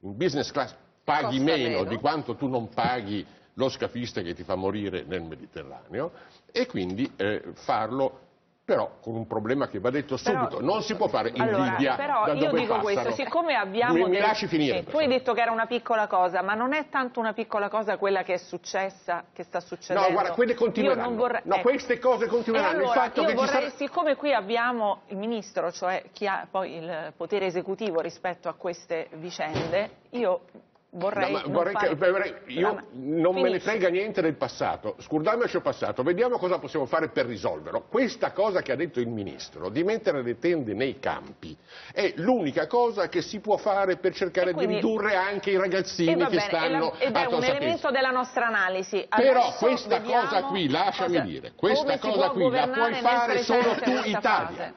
in business class paghi meno, meno. di quanto tu non paghi lo scafista che ti fa morire nel Mediterraneo e quindi eh, farlo però con un problema che va detto Però- subito, non si può fare in Allora, però io dico questo, passano. siccome abbiamo... Mi, mi del- lasci finire. Sì, tu hai detto che era una piccola cosa, ma non è tanto una piccola cosa quella che è successa, che sta succedendo. No, guarda, quelle continueranno. Vorrei- No, queste cose continueranno. E Il allora, fatto che ci vorrei, sarà- siccome qui abbiamo il ministro, cioè chi ha poi il potere esecutivo rispetto a queste vicende, io vorrei... No, vorrei che- fare- vorrei- io ma- non me ne finisci. frega niente del passato, scordiamoci il passato, vediamo cosa possiamo fare per risolverlo. Questa cosa che ha detto il Ministro, di mettere le tende nei campi, è l'unica cosa che si può fare per cercare quindi- di ridurre anche i ragazzini va che bene, stanno ed è un elemento della nostra analisi. Però Adesso questa vediamo cosa qui, lasciami cosa- dire, questa cosa qui la puoi fare solo tu questa Italia. fase.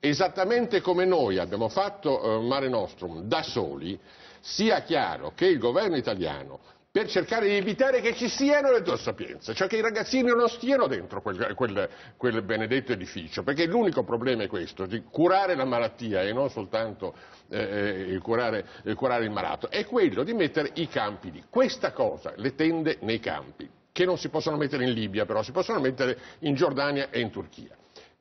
Esattamente come noi abbiamo fatto eh, Mare Nostrum da soli, sia chiaro che il governo italiano per cercare di evitare che ci siano le due sapienze, cioè che i ragazzini non stiano dentro quel, quel, quel benedetto edificio, perché l'unico problema è questo, di curare la malattia e non soltanto eh, eh curare, curare il malato, è quello di mettere i campi lì. Questa cosa, le tende nei campi, che non si possono mettere in Libia però, si possono mettere in Giordania e in Turchia.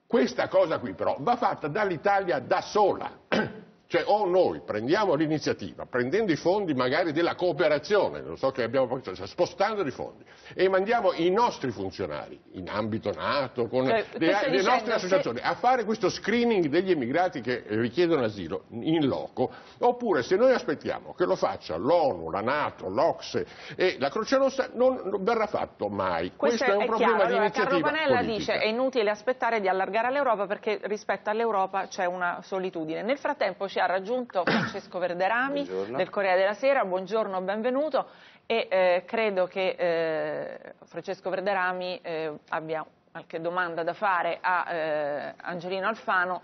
Questa cosa qui però va fatta dall'Italia da sola. (clears throat) Cioè o noi prendiamo l'iniziativa, prendendo i fondi magari della cooperazione, lo so che abbiamo cioè, spostando i fondi, e mandiamo i nostri funzionari in ambito NATO, con Cioè, le, le nostre associazioni, a fare questo screening degli immigrati che richiedono asilo in loco, oppure se noi aspettiamo che lo faccia l'ONU, la NATO, l'Ocse e la Croce Rossa, non, non verrà fatto mai. Questo, è un problema chiaro. di Allora, iniziativa Carlo Panella politica. dice è inutile aspettare di allargare all'Europa perché rispetto all'Europa c'è una solitudine. Nel frattempo ci ha raggiunto Francesco Verderami Buongiorno. del Corriere della Sera, buongiorno, benvenuto e eh, credo che eh, Francesco Verderami eh, abbia qualche domanda da fare a eh, Angelino Alfano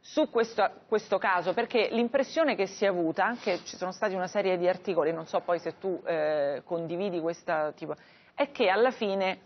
su questo, questo caso, perché l'impressione che si è avuta, anche ci sono stati una serie di articoli, non so poi se tu eh, condividi questa tipo, è che alla fine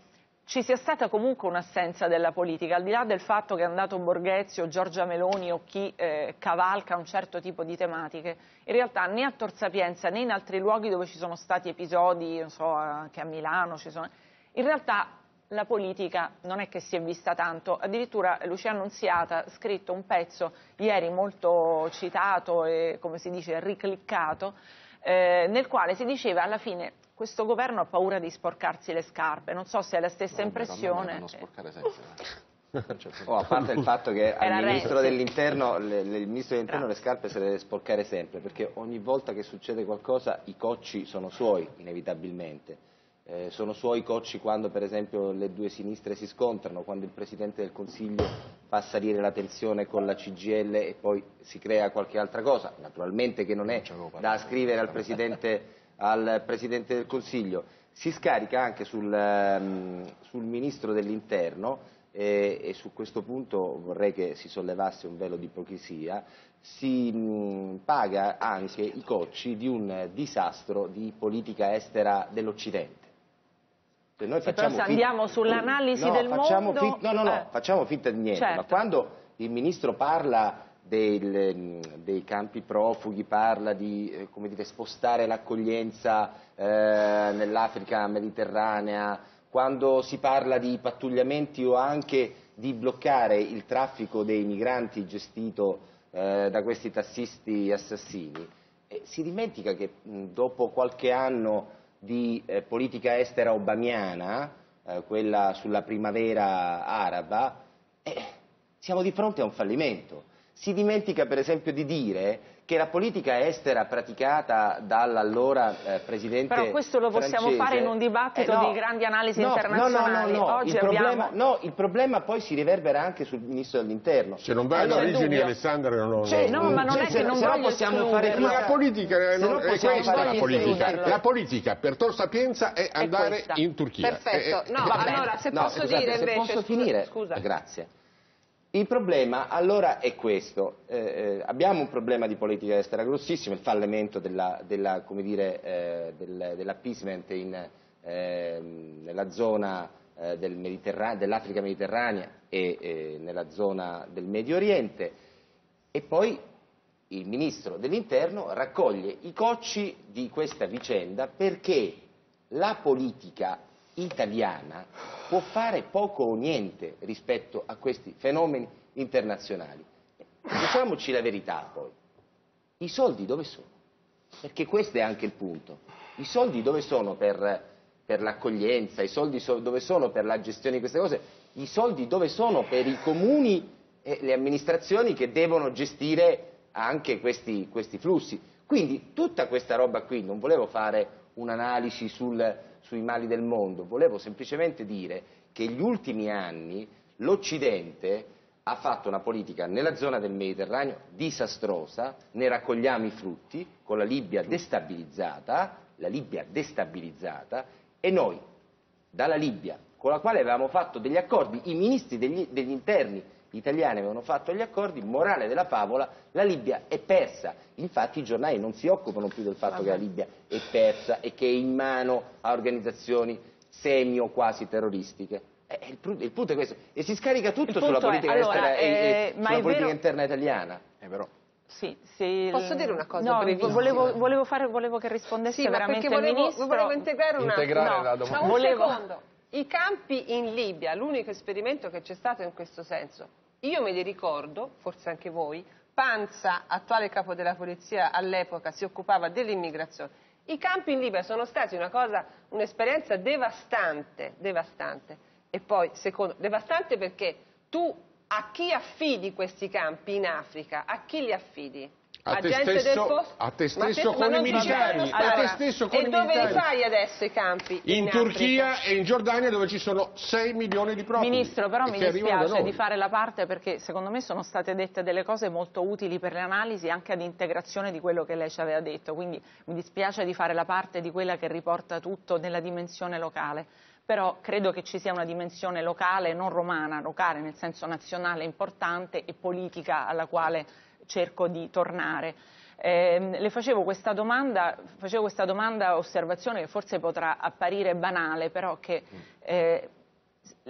ci sia stata comunque un'assenza della politica, al di là del fatto che è andato Borghezio, Giorgia Meloni o chi eh, cavalca un certo tipo di tematiche, in realtà né a Tor Sapienza né in altri luoghi dove ci sono stati episodi, non so, anche a Milano, ci sono... in realtà la politica non è che si è vista tanto, addirittura Lucia Annunziata ha scritto un pezzo ieri molto citato e come si dice ricliccato, eh, nel quale si diceva alla fine questo governo ha paura di sporcarsi le scarpe, non so se è la stessa impressione. Non sporcare sempre. C'è Oh, a parte il fatto che al ministro dell'interno le, le- il ministro dell'interno le scarpe se le deve sporcare sempre, perché ogni volta che succede qualcosa i cocci sono suoi, inevitabilmente. Eh, sono suoi i cocci quando per esempio le due sinistre si scontrano, quando il Presidente del Consiglio fa salire la tensione con la CGL e poi si crea qualche altra cosa, naturalmente che non è da parlato. ascrivere al Presidente, al Presidente del Consiglio, si scarica anche sul, ehm, sul Ministro dell'Interno e, e su questo punto vorrei che si sollevasse un velo di ipocrisia, si mh, paga anche i cocci di un disastro di politica estera dell'Occidente. Cioè, noi Sì, però se andiamo sull'analisi No, del mondo, no, no, no, eh. facciamo finta di niente, Certo. ma quando il Ministro parla del- mh, dei campi profughi, parla di eh, dire, spostare l'accoglienza eh, nell'Africa mediterranea, quando si parla di pattugliamenti o anche di bloccare il traffico dei migranti gestito eh, da questi tassisti assassini, eh, si dimentica che mh, dopo qualche anno di eh, politica estera obamiana, eh, quella sulla primavera araba, eh, siamo di fronte a un fallimento. Si dimentica per esempio di dire che la politica estera praticata dall'allora eh, presidente Però questo lo possiamo francese- fare in un dibattito Eh, no, di grandi analisi no, internazionali. No, no, no, no. Oggi il, problema, abbiamo... no, il problema poi si riverbera anche sul ministro dell'interno. Se non va alle origini dubbio. Alessandra non Cioè, No, ma non cioè, è che se- non voglio possiamo fare escluderlo. Ma la politica, eh, non- è questa la politica. La politica per Tor Sapienza è andare questa. in Turchia. Perfetto. Eh, eh, No, allora, se posso dire se invece... posso finire? Scusa. Grazie. Il problema allora è questo, Eh, eh, abbiamo un problema di politica estera grossissimo, il fallimento della, della, eh, del- dell'appeasement in, ehm, nella zona eh, del dell'Africa mediterranea e eh, nella zona del Medio Oriente. E poi il ministro dell'interno raccoglie i cocci di questa vicenda perché la politica italiana può fare poco o niente rispetto a questi fenomeni internazionali. Diciamoci la verità poi, i soldi dove sono? Perché questo è anche il punto. I soldi dove sono per, per l'accoglienza, i soldi so- dove sono per la gestione di queste cose, i soldi dove sono per i comuni e le amministrazioni che devono gestire anche questi, questi flussi. Quindi tutta questa roba qui, non volevo fare un'analisi sul- sui mali del mondo, volevo semplicemente dire che negli ultimi anni l'Occidente ha fatto una politica nella zona del Mediterraneo disastrosa, ne raccogliamo i frutti con la Libia destabilizzata, la Libia destabilizzata e noi dalla Libia con la quale avevamo fatto degli accordi, i ministri degli, degli interni italiani avevano fatto gli accordi, morale della favola, la Libia è persa. Infatti i giornali non si occupano più del fatto che la Libia è persa e che è in mano a organizzazioni semi o quasi terroristiche. Eh, il, il, punto è questo. E si scarica tutto sulla politica, è, allora, estera, eh, sulla politica vero... interna italiana. Eh, però... Sì, sì, Posso dire una cosa no, volevo, volevo, fare, volevo, che rispondesse sì, veramente volevo, il Ministro. volevo integrare, una... integrare no, la domanda. un volevo... secondo. I campi in Libia, l'unico esperimento che c'è stato in questo senso, io me li ricordo, forse anche voi, Panza, attuale capo della polizia all'epoca, si occupava dell'immigrazione. I campi in Libia sono stati un'esperienza devastante, devastante. E poi, secondo, devastante perché tu a chi affidi questi campi in Africa? A chi li affidi? A te, stesso, a te stesso, con i militari, a te stesso con e i dove militari. li fai adesso i campi? In, in Turchia Africa? e in Giordania dove ci sono 6 milioni di profughi. Ministro, però mi dispiace di fare la parte perché secondo me sono state dette delle cose molto utili per l'analisi anche ad integrazione di quello che lei ci aveva detto, quindi mi dispiace di fare la parte di quella che riporta tutto nella dimensione locale però credo che ci sia una dimensione locale, non romana, locale nel senso nazionale importante e politica alla quale cerco di tornare. Eh, le facevo questa domanda, facevo questa domanda, osservazione che forse potrà apparire banale, però che eh,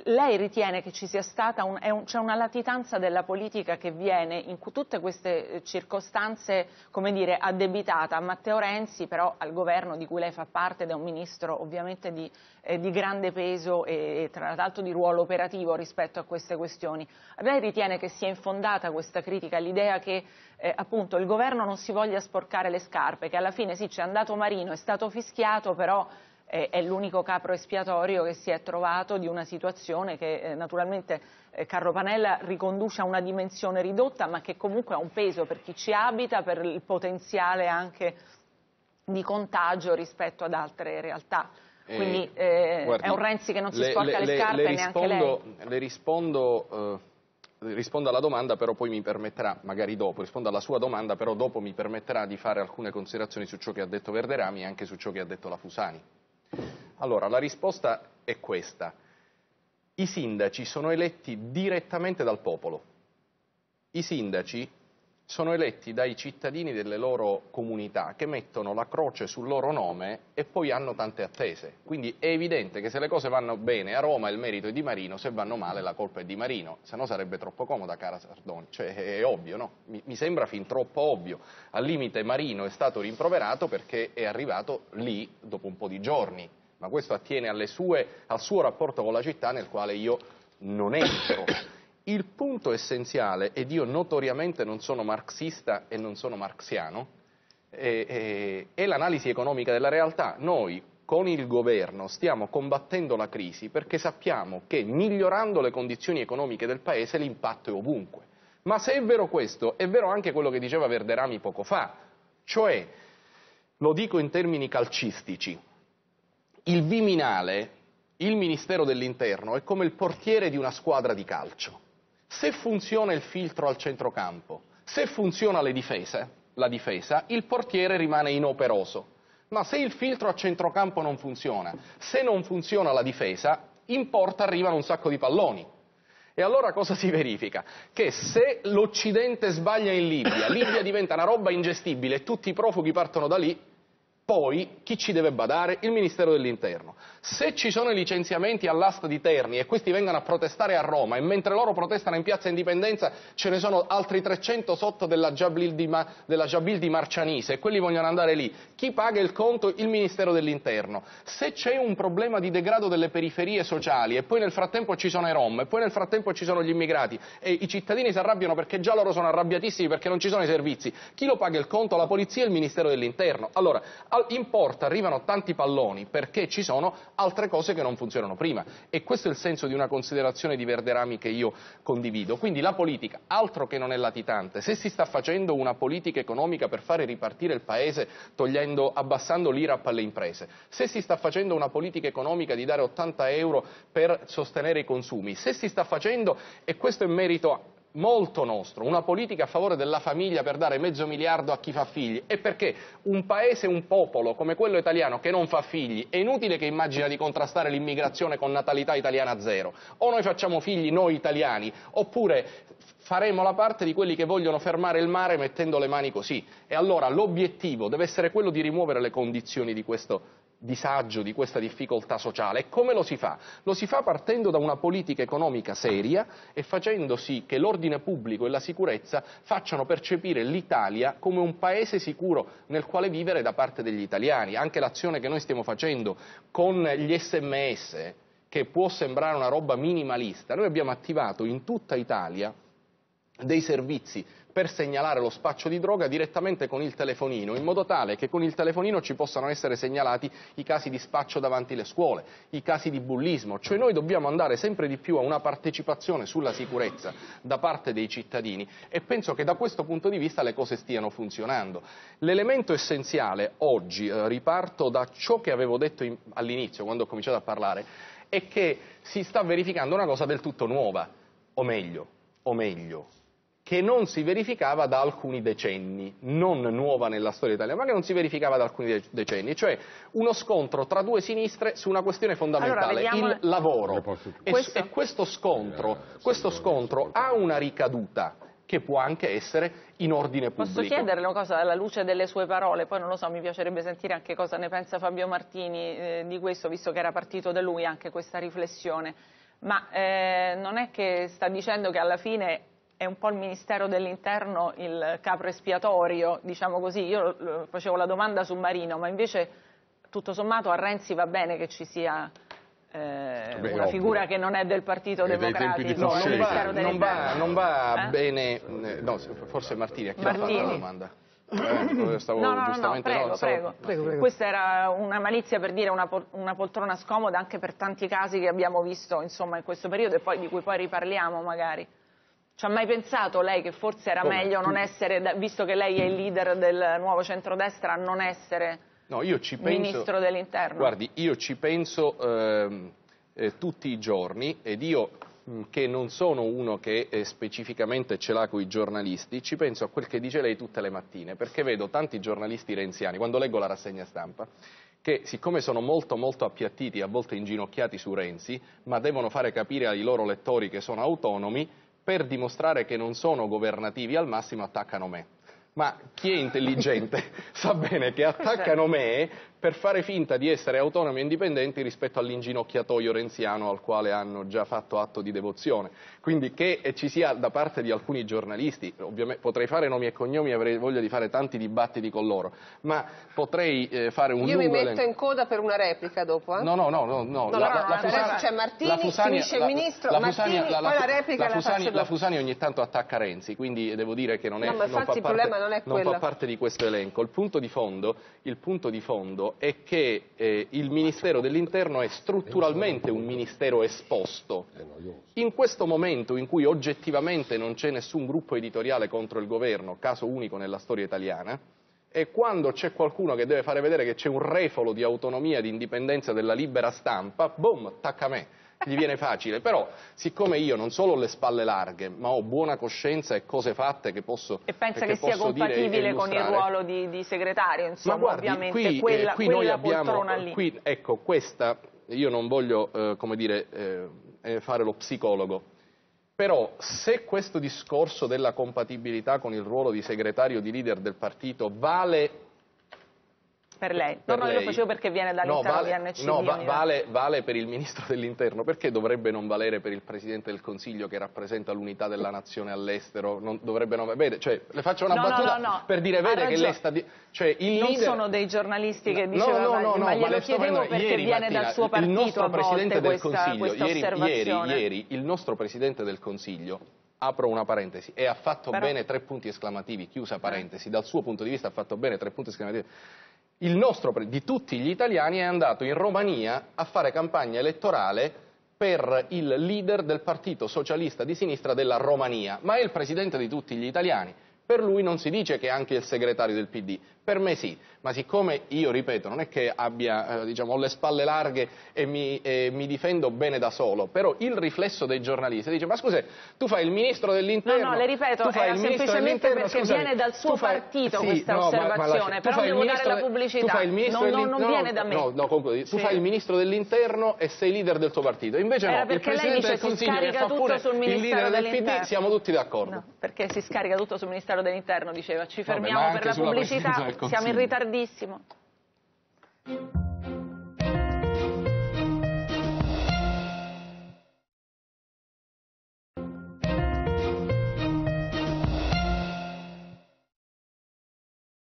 lei ritiene che ci sia stata un, un, c'è una latitanza della politica che viene in tutte queste eh, circostanze, come dire, addebitata a Matteo Renzi, però al governo di cui lei fa parte ed è un ministro ovviamente di, eh, di grande peso e, e, tra l'altro di ruolo operativo rispetto a queste questioni. Lei ritiene che sia infondata questa critica, l'idea che eh, appunto il governo non si voglia sporcare le scarpe, che alla fine sì c'è andato Marino, è stato fischiato, però è l'unico capro espiatorio che si è trovato di una situazione che eh, naturalmente eh, Carlo Panella riconduce a una dimensione ridotta ma che comunque ha un peso per chi ci abita, per il potenziale anche di contagio rispetto ad altre realtà. Quindi eh, guardi, è un Renzi che non si sporca le, le scarpe le rispondo, neanche lei. Le rispondo, eh, rispondo alla domanda, però poi mi permetterà, magari dopo, rispondo alla sua domanda, però dopo mi permetterà di fare alcune considerazioni su ciò che ha detto Verderami e anche su ciò che ha detto la Fusani. Allora, la risposta è questa. I sindaci sono eletti direttamente dal popolo. I sindaci sono eletti dai cittadini delle loro comunità che mettono la croce sul loro nome e poi hanno tante attese. Quindi è evidente che se le cose vanno bene a Roma il merito è di Marino, se vanno male la colpa è di Marino, se no sarebbe troppo comoda cara Sardoni, cioè è ovvio, no? Mi, mi sembra fin troppo ovvio. Al limite Marino è stato rimproverato perché è arrivato lì dopo un po' di giorni, ma questo attiene sue, al suo rapporto con la città nel quale io non entro. Il punto essenziale, ed io notoriamente non sono marxista e non sono marxiano, è, è, è l'analisi economica della realtà. Noi con il governo stiamo combattendo la crisi perché sappiamo che migliorando le condizioni economiche del Paese l'impatto è ovunque. Ma se è vero questo, è vero anche quello che diceva Verderami poco fa, cioè, lo dico in termini calcistici, il Viminale, il Ministero dell'Interno, è come il portiere di una squadra di calcio. Se funziona il filtro al centrocampo, se funziona difese, la difesa, il portiere rimane inoperoso. Ma se il filtro a centrocampo non funziona, se non funziona la difesa, in porta arrivano un sacco di palloni. E allora cosa si verifica? Che se l'Occidente sbaglia in Libia, Libia diventa una roba ingestibile e tutti i profughi partono da lì, poi chi ci deve badare? Il Ministero dell'Interno. Se ci sono i licenziamenti all'asta di Terni e questi vengono a protestare a Roma e mentre loro protestano in piazza Indipendenza ce ne sono altri 300 sotto della Jabil di, Ma, della Jabil di Marcianise e quelli vogliono andare lì, chi paga il conto? Il Ministero dell'Interno. Se c'è un problema di degrado delle periferie sociali e poi nel frattempo ci sono i Rom e poi nel frattempo ci sono gli immigrati e i cittadini si arrabbiano perché già loro sono arrabbiatissimi perché non ci sono i servizi, chi lo paga il conto? La polizia e il Ministero dell'Interno. Allora, in porta arrivano tanti palloni perché ci sono altre cose che non funzionano prima e questo è il senso di una considerazione di Verderami che io condivido. Quindi la politica, altro che non è latitante, se si sta facendo una politica economica per fare ripartire il Paese togliendo, abbassando l'IRAP alle imprese, se si sta facendo una politica economica di dare 80 euro per sostenere i consumi, se si sta facendo, e questo è merito molto nostro, una politica a favore della famiglia per dare mezzo miliardo a chi fa figli, è perché un paese, un popolo come quello italiano che non fa figli, è inutile che immagina di contrastare l'immigrazione con natalità italiana zero. O noi facciamo figli noi italiani, oppure faremo la parte di quelli che vogliono fermare il mare mettendo le mani così. E allora l'obiettivo deve essere quello di rimuovere le condizioni di questo disagio, di questa difficoltà sociale. E come lo si fa? Lo si fa partendo da una politica economica seria e facendo sì che l'ordine pubblico e la sicurezza facciano percepire l'Italia come un paese sicuro nel quale vivere da parte degli italiani. Anche l'azione che noi stiamo facendo con gli sms, che può sembrare una roba minimalista, noi abbiamo attivato in tutta Italia dei servizi per segnalare lo spaccio di droga direttamente con il telefonino, in modo tale che con il telefonino ci possano essere segnalati i casi di spaccio davanti alle scuole, i casi di bullismo, cioè noi dobbiamo andare sempre di più a una partecipazione sulla sicurezza da parte dei cittadini e penso che da questo punto di vista le cose stiano funzionando. L'elemento essenziale oggi, eh, riparto da ciò che avevo detto all'inizio quando ho cominciato a parlare, è che si sta verificando una cosa del tutto nuova, o meglio, o meglio, che non si verificava da alcuni decenni, non nuova nella storia italiana, ma che non si verificava da alcuni decenni, cioè uno scontro tra due sinistre su una questione fondamentale, allora, il lavoro. E, questo... e questo, scontro, questo scontro ha una ricaduta che può anche essere in ordine pubblico. Posso chiederle una cosa alla luce delle sue parole, poi non lo so, mi piacerebbe sentire anche cosa ne pensa Fabio Martini eh, di questo, visto che era partito da lui anche questa riflessione, ma eh, non è che sta dicendo che alla fine è un po' il Ministero dell'Interno il capro espiatorio, diciamo così. Io facevo la domanda su Marino, ma invece tutto sommato a Renzi va bene che ci sia eh, Beh, una figura che non è del Partito è Democratico. No, non va, non va, non va eh? bene, eh, no, forse Martini, a chi Martini. ha fatto la domanda? Eh, stavo no, no, no, prego, stavo... prego. Prego, prego. Questa era una malizia per dire una, una, poltrona scomoda anche per tanti casi che abbiamo visto insomma, in questo periodo e poi, di cui poi riparliamo magari. Ci ha mai pensato lei che forse era Come? meglio non essere, visto che lei è il leader del nuovo centrodestra, non essere no, penso, ministro dell'interno? Guardi, io ci penso eh, eh, tutti i giorni ed io mm, che non sono uno che eh, specificamente ce l'ha con i giornalisti, ci penso a quel che dice lei tutte le mattine, perché vedo tanti giornalisti renziani, quando leggo la rassegna stampa, che siccome sono molto molto appiattiti, a volte inginocchiati su Renzi, ma devono fare capire ai loro lettori che sono autonomi, per dimostrare che non sono governativi al massimo attaccano me. Ma chi è intelligente (laughs) sa bene che attaccano me per fare finta di essere autonomi e indipendenti rispetto all'inginocchiatoio renziano al quale hanno già fatto atto di devozione. Quindi che ci sia da parte di alcuni giornalisti, ovviamente potrei fare nomi e cognomi, avrei voglia di fare tanti dibattiti con loro, ma potrei eh, fare un Io mi metto elenco. in coda per una replica dopo, eh? No, no, no, no, no. La, la, la, Fusania, c'è Martini, la Fusania, finisce il ministro, la, Martini, Fusania, poi la replica la, Fusania, la Fusania ogni tanto attacca Renzi, quindi devo dire che non, è, no, non, fa, parte, non, non fa parte di questo elenco. Il punto di fondo, punto di fondo è che eh, il Ministero dell'Interno è strutturalmente un Ministero esposto. In questo momento in cui oggettivamente non c'è nessun gruppo editoriale contro il governo, caso unico nella storia italiana, e quando c'è qualcuno che deve fare vedere che c'è un refolo di autonomia, di indipendenza della libera stampa, boom, attacca a me gli viene facile, però siccome io non solo ho le spalle larghe, ma ho buona coscienza e cose fatte che posso E pensa che, che sia compatibile con il ruolo di, di segretario, insomma, ma guardi, ovviamente qui, quella, eh, qui quella abbiamo, lì. Qui, ecco, questa, io non voglio, eh, come dire, eh, eh, fare lo psicologo, però se questo discorso della compatibilità con il ruolo di segretario di leader del partito vale per lei? Per no, no, io lo facevo perché viene dall'interno no, vale, di NCD. No, va, vale, vale, per il Ministro dell'Interno, perché dovrebbe non valere per il Presidente del Consiglio che rappresenta l'unità della nazione all'estero? Non, dovrebbe non, vede, cioè, le faccio una no, battuta no, per dire, vede che lei sta... Di, cioè, il non leader... sono dei giornalisti che dicevano, no, no, ma glielo chiedevo perché ieri, viene Martina, dal suo partito il nostro Presidente del questa, Consiglio, questa ieri, ieri, ieri, il nostro Presidente del Consiglio apro una parentesi, e ha fatto Però... bene tre punti esclamativi, chiusa parentesi, dal suo punto di vista ha fatto bene tre punti esclamativi il nostro, di tutti gli italiani è andato in Romania a fare campagna elettorale per il leader del partito socialista di sinistra della Romania, ma è il presidente di tutti gli italiani. Per lui non si dice che è anche il segretario del PD, Per me sì, ma siccome io, ripeto, non è che abbia, eh, diciamo, ho le spalle larghe e mi, eh, mi, difendo bene da solo, però il riflesso dei giornalisti dice, ma scusa, tu fai il ministro dell'interno... No, no, le ripeto, era semplicemente perché scusami, viene dal suo fai, partito sì, questa no, osservazione, ma, ma però devo dare la pubblicità, tu fai il ministro non, non, non viene da me. No, no, comunque, tu sì. fai il ministro dell'interno e sei leader del tuo partito, invece era no, il Presidente del Consiglio che fa pure il leader del PD, siamo tutti d'accordo. No, perché si scarica tutto sul Ministero dell'Interno, diceva, ci fermiamo Vabbè, per la pubblicità, siamo in ritardissimo.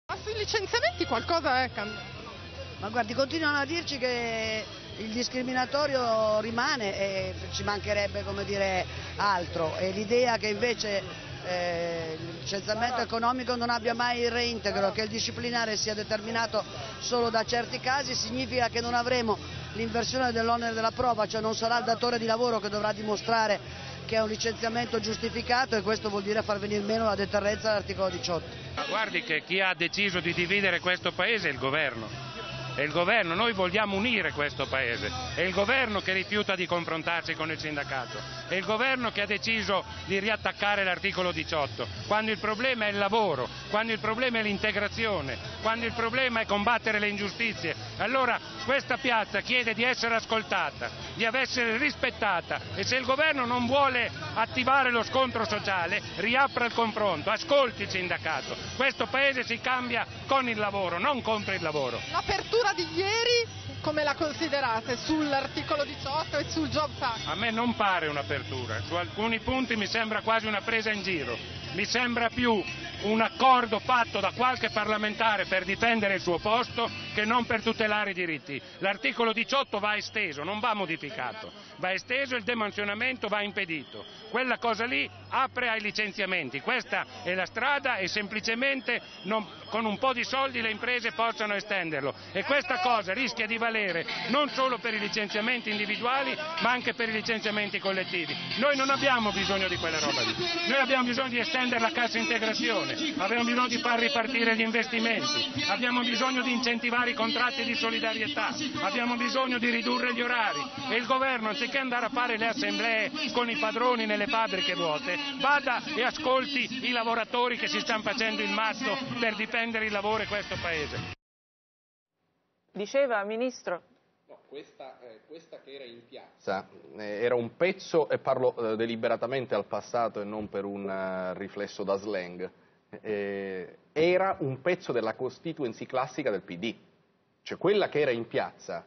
Ma sui licenziamenti qualcosa è cambiato? Ma guardi, continuano a dirci che il discriminatorio rimane e ci mancherebbe come dire altro e l'idea che invece eh, il licenziamento economico non abbia mai il reintegro, che il disciplinare sia determinato solo da certi casi, significa che non avremo l'inversione dell'onere della prova, cioè non sarà il datore di lavoro che dovrà dimostrare che è un licenziamento giustificato e questo vuol dire far venire meno la deterrenza dell'articolo 18. Ma guardi che chi ha deciso di dividere questo Paese è il governo è il governo, noi vogliamo unire questo Paese, è il governo che rifiuta di confrontarsi con il sindacato, è il governo che ha deciso di riattaccare l'articolo 18, quando il problema è il lavoro, quando il problema è l'integrazione, quando il problema è combattere le ingiustizie. Allora questa piazza chiede di essere ascoltata, di essere rispettata e se il governo non vuole attivare lo scontro sociale riapra il confronto, ascolti il sindacato. Questo Paese si cambia con il lavoro, non contro il lavoro. L'apertura di ieri come la considerate sull'articolo 18 e sul Job Act? A me non pare un'apertura, su alcuni punti mi sembra quasi una presa in giro, mi sembra più un accordo fatto da qualche parlamentare per difendere il suo posto che non per tutelare i diritti. L'articolo 18 va esteso, non va modificato, va esteso il demansionamento va impedito. Quella cosa lì apre ai licenziamenti, questa è la strada e semplicemente non, con un po' di soldi le imprese possano estenderlo. E questa cosa rischia di valere non solo per i licenziamenti individuali ma anche per i licenziamenti collettivi. Noi non abbiamo bisogno di quella roba lì, noi abbiamo bisogno di estendere la cassa integrazione. Abbiamo bisogno di far ripartire gli investimenti, abbiamo bisogno di incentivare i contratti di solidarietà, abbiamo bisogno di ridurre gli orari. E il governo anziché andare a fare le assemblee con i padroni nelle fabbriche vuote, vada e ascolti i lavoratori che si stanno facendo il mazzo per difendere il lavoro e questo Paese. Diceva Ministro. No, questa, eh, questa, che era in piazza eh, era un pezzo, e parlo eh, deliberatamente al passato e non per un uh, riflesso da slang, eh, era un pezzo della constituency classica del PD, cioè quella che era in piazza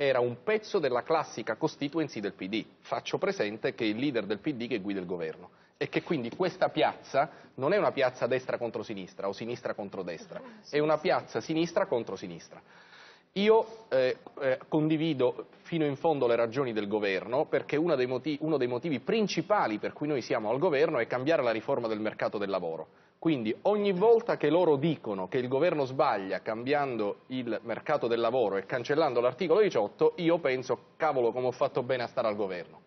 era un pezzo della classica constituency del PD. Faccio presente che è il leader del PD che guida il governo e che quindi questa piazza non è una piazza destra contro sinistra o sinistra contro destra, è una piazza sinistra contro sinistra. Io eh, eh, condivido fino in fondo le ragioni del governo perché uno dei, motivi, uno dei motivi principali per cui noi siamo al governo è cambiare la riforma del mercato del lavoro quindi ogni volta che loro dicono che il governo sbaglia cambiando il mercato del lavoro e cancellando l'articolo 18, io penso, cavolo, come ho fatto bene a stare al governo.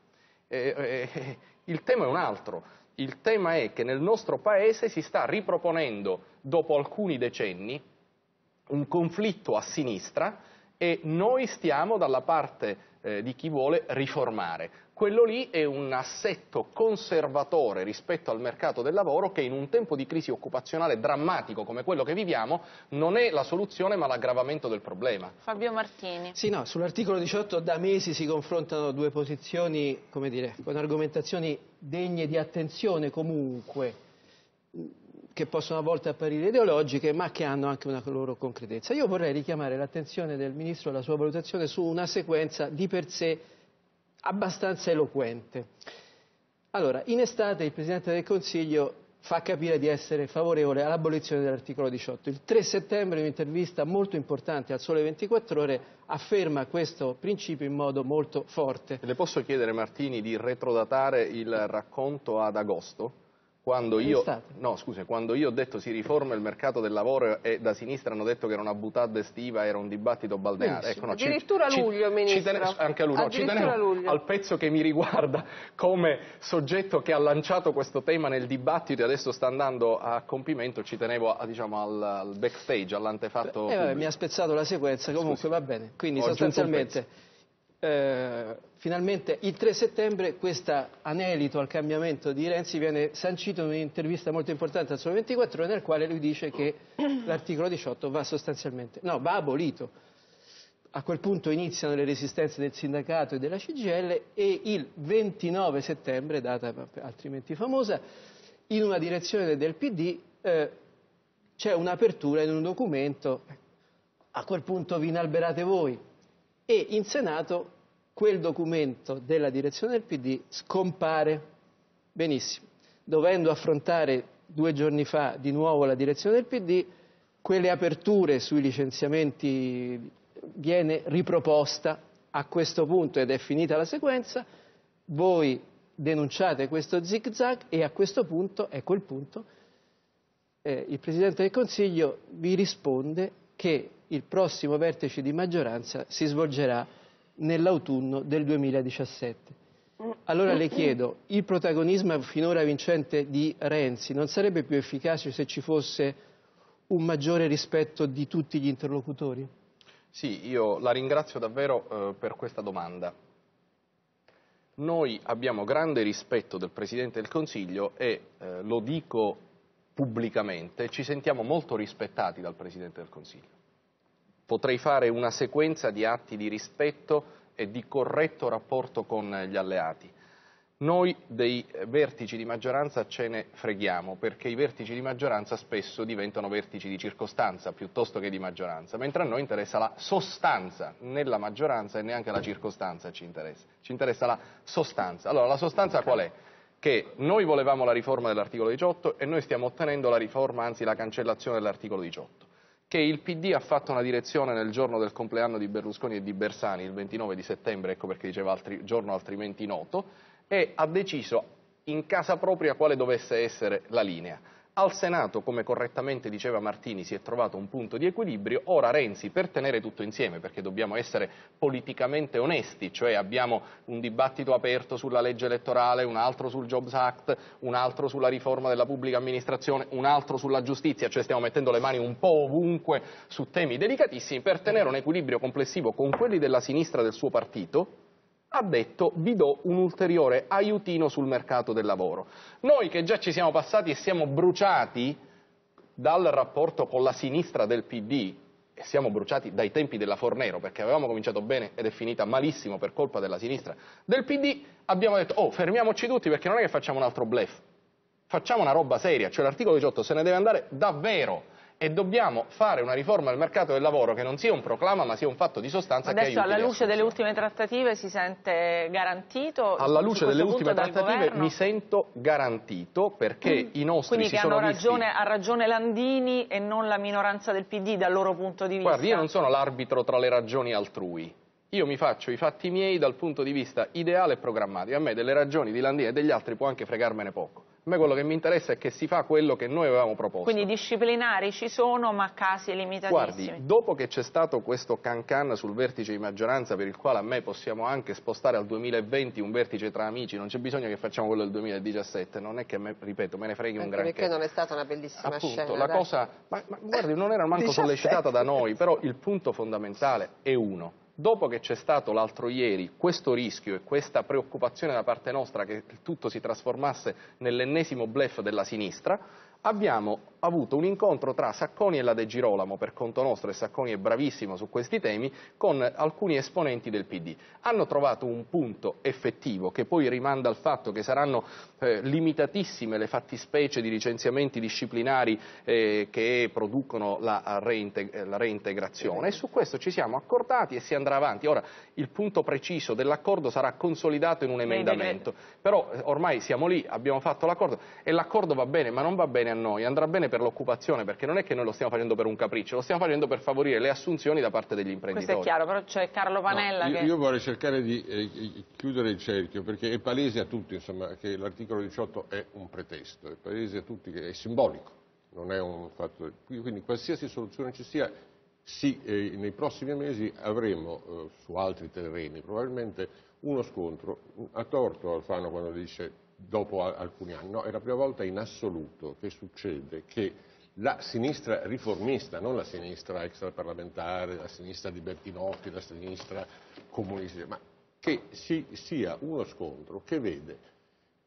Eh, eh, il tema è un altro. Il tema è che nel nostro Paese si sta riproponendo, dopo alcuni decenni, un conflitto a sinistra e noi stiamo dalla parte eh, di chi vuole riformare quello lì è un assetto conservatore rispetto al mercato del lavoro che in un tempo di crisi occupazionale drammatico come quello che viviamo non è la soluzione ma l'aggravamento del problema. Fabio Martini. Sì, no, sull'articolo 18 da mesi si confrontano due posizioni, come dire, con argomentazioni degne di attenzione comunque che possono a volte apparire ideologiche, ma che hanno anche una loro concretezza. Io vorrei richiamare l'attenzione del Ministro e la sua valutazione su una sequenza di per sé abbastanza eloquente. Allora, in estate il Presidente del Consiglio fa capire di essere favorevole all'abolizione dell'articolo 18. Il 3 settembre in un'intervista molto importante al Sole 24 Ore afferma questo principio in modo molto forte. Le posso chiedere Martini di retrodatare il racconto ad agosto? Quando io, no, scusa, quando io ho detto si riforma il mercato del lavoro e da sinistra hanno detto che era una buttata estiva, era un dibattito balneare. Ecco, no, ci- Addirittura ci- luglio, ci Ministro. tene- anche a luglio. No, ci tenevo luglio. al pezzo che mi riguarda come soggetto che ha lanciato questo tema nel dibattito e adesso sta andando a compimento, ci tenevo a- diciamo, al, al backstage, all'antefatto Eh, vabbè, mi ha spezzato la sequenza, comunque Scusi. va bene. Quindi Ho sostanzialmente, finalmente il 3 settembre questo anelito al cambiamento di Renzi viene sancito in un'intervista molto importante al Sole 24 Ore nel quale lui dice che (clears throat) l'articolo 18 va sostanzialmente, no, va abolito. A quel punto iniziano le resistenze del sindacato e della CGL e il 29 settembre, data altrimenti famosa, in una direzione del PD eh, c'è un'apertura in un documento, a quel punto vi inalberate voi e in Senato quel documento della direzione del PD scompare. Benissimo, dovendo affrontare due giorni fa di nuovo la direzione del PD, quelle aperture sui licenziamenti viene riproposta a questo punto ed è finita la sequenza, voi denunciate questo zig zag e a questo punto, ecco il punto, eh, il Presidente del Consiglio vi risponde che il prossimo vertice di maggioranza si svolgerà nell'autunno del 2017. Allora le chiedo, il protagonismo finora vincente di Renzi non sarebbe più efficace se ci fosse un maggiore rispetto di tutti gli interlocutori? Sì, io la ringrazio davvero eh, per questa domanda. Noi abbiamo grande rispetto del Presidente del Consiglio e eh, lo dico pubblicamente, ci sentiamo molto rispettati dal Presidente del Consiglio. Potrei fare una sequenza di atti di rispetto e di corretto rapporto con gli alleati. Noi dei vertici di maggioranza ce ne freghiamo perché i vertici di maggioranza spesso diventano vertici di circostanza piuttosto che di maggioranza, mentre a noi interessa la sostanza nella maggioranza e neanche la circostanza ci interessa, ci interessa la sostanza. Allora la sostanza qual è? Che noi volevamo la riforma dell'articolo 18 e noi stiamo ottenendo la riforma, anzi la cancellazione dell'articolo 18 che il PD ha fatto una direzione nel giorno del compleanno di Berlusconi e di Bersani, il 29 di settembre, ecco perché diceva altri, giorno altrimenti noto, e ha deciso in casa propria quale dovesse essere la linea. Al Senato, come correttamente diceva Martini, si è trovato un punto di equilibrio, ora Renzi, per tenere tutto insieme, perché dobbiamo essere politicamente onesti, cioè abbiamo un dibattito aperto sulla legge elettorale, un altro sul Jobs Act, un altro sulla riforma della pubblica amministrazione, un altro sulla giustizia, cioè stiamo mettendo le mani un po' ovunque su temi delicatissimi, per tenere un equilibrio complessivo con quelli della sinistra del suo partito, ha detto vi do un ulteriore aiutino sul mercato del lavoro. Noi che già ci siamo passati e siamo bruciati dal rapporto con la sinistra del PD, e siamo bruciati dai tempi della Fornero perché avevamo cominciato bene ed è finita malissimo per colpa della sinistra del PD, abbiamo detto oh fermiamoci tutti perché non è che facciamo un altro bluff, facciamo una roba seria, cioè l'articolo 18 se ne deve andare davvero e dobbiamo fare una riforma del mercato del lavoro che non sia un proclama ma sia un fatto di sostanza che Adesso aiuti alla luce delle ultime trattative si sente garantito? Alla luce delle ultime trattative mi sento garantito perché i nostri Quindi si che sono hanno visti... ragione, ha ragione Landini e non la minoranza del PD dal loro punto di vista? Guardi, io non sono l'arbitro tra le ragioni altrui. Io mi faccio i fatti miei dal punto di vista ideale e programmatico. A me delle ragioni di Landini e degli altri può anche fregarmene poco. A me quello che mi interessa è che si fa quello che noi avevamo proposto. Quindi disciplinari ci sono, ma casi limitatissimi. Guardi, dopo che c'è stato questo cancan sul vertice di maggioranza per il quale a me possiamo anche spostare al 2020 un vertice tra amici, non c'è bisogno che facciamo quello del 2017, non è che, me, ripeto, me ne freghi un granché. perché non è stata una bellissima Appunto, scena. la dai. cosa, ma, ma guardi, non era manco (laughs) 17. sollecitata da noi, però il punto fondamentale è uno. Dopo che c'è stato l'altro ieri questo rischio e questa preoccupazione da parte nostra che tutto si trasformasse nell'ennesimo bluff della sinistra, abbiamo avuto un incontro tra Sacconi e la De Girolamo per conto nostro e Sacconi è bravissimo su questi temi con alcuni esponenti del PD. Hanno trovato un punto effettivo che poi rimanda al fatto che saranno eh, limitatissime le fattispecie di licenziamenti disciplinari eh, che producono la, reinteg- la reintegrazione e su questo ci siamo accordati e si andrà avanti. Ora il punto preciso dell'accordo sarà consolidato in un emendamento, però eh, ormai siamo lì, abbiamo fatto l'accordo e l'accordo va bene, ma non va bene a noi, andrà bene per l'occupazione, perché non è che noi lo stiamo facendo per un capriccio, lo stiamo facendo per favorire le assunzioni da parte degli imprenditori. Questo è chiaro, però c'è Carlo Panella No, che... io, io vorrei cercare di eh, chiudere il cerchio perché è palese a tutti insomma, che l'articolo 18 è un pretesto, è palese a tutti che è simbolico, non è un fatto. Quindi qualsiasi soluzione ci sia, sì, eh, nei prossimi mesi avremo eh, su altri terreni probabilmente uno scontro. A torto Alfano quando dice dopo alcuni anni, no, è la prima volta in assoluto che succede che la sinistra riformista, non la sinistra extraparlamentare, la sinistra di Bertinotti, la sinistra comunista, ma che si, sia uno scontro che vede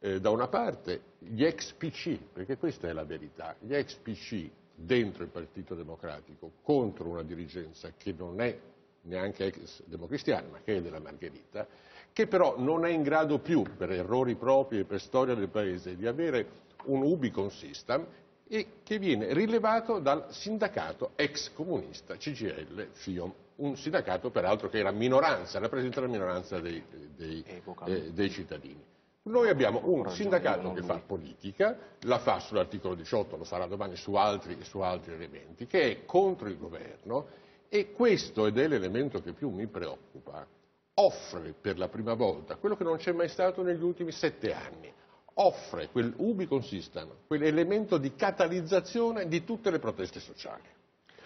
eh, da una parte gli ex PC, perché questa è la verità, gli ex PC dentro il Partito Democratico contro una dirigenza che non è neanche ex democristiana, ma che è della Margherita, che però non è in grado più, per errori propri e per storia del Paese, di avere un ubicon system e che viene rilevato dal sindacato ex comunista CGL FIOM, un sindacato peraltro che era minoranza, rappresenta la minoranza dei, dei- eh, dei cittadini. Noi abbiamo un sindacato che fa politica, la fa sull'articolo 18, lo farà domani su altri, su altri elementi, che è contro il governo e questo, ed è l'elemento che più mi preoccupa, offre per la prima volta quello che non c'è mai stato negli ultimi sette anni, offre quel system, quell'elemento di catalizzazione di tutte le proteste sociali.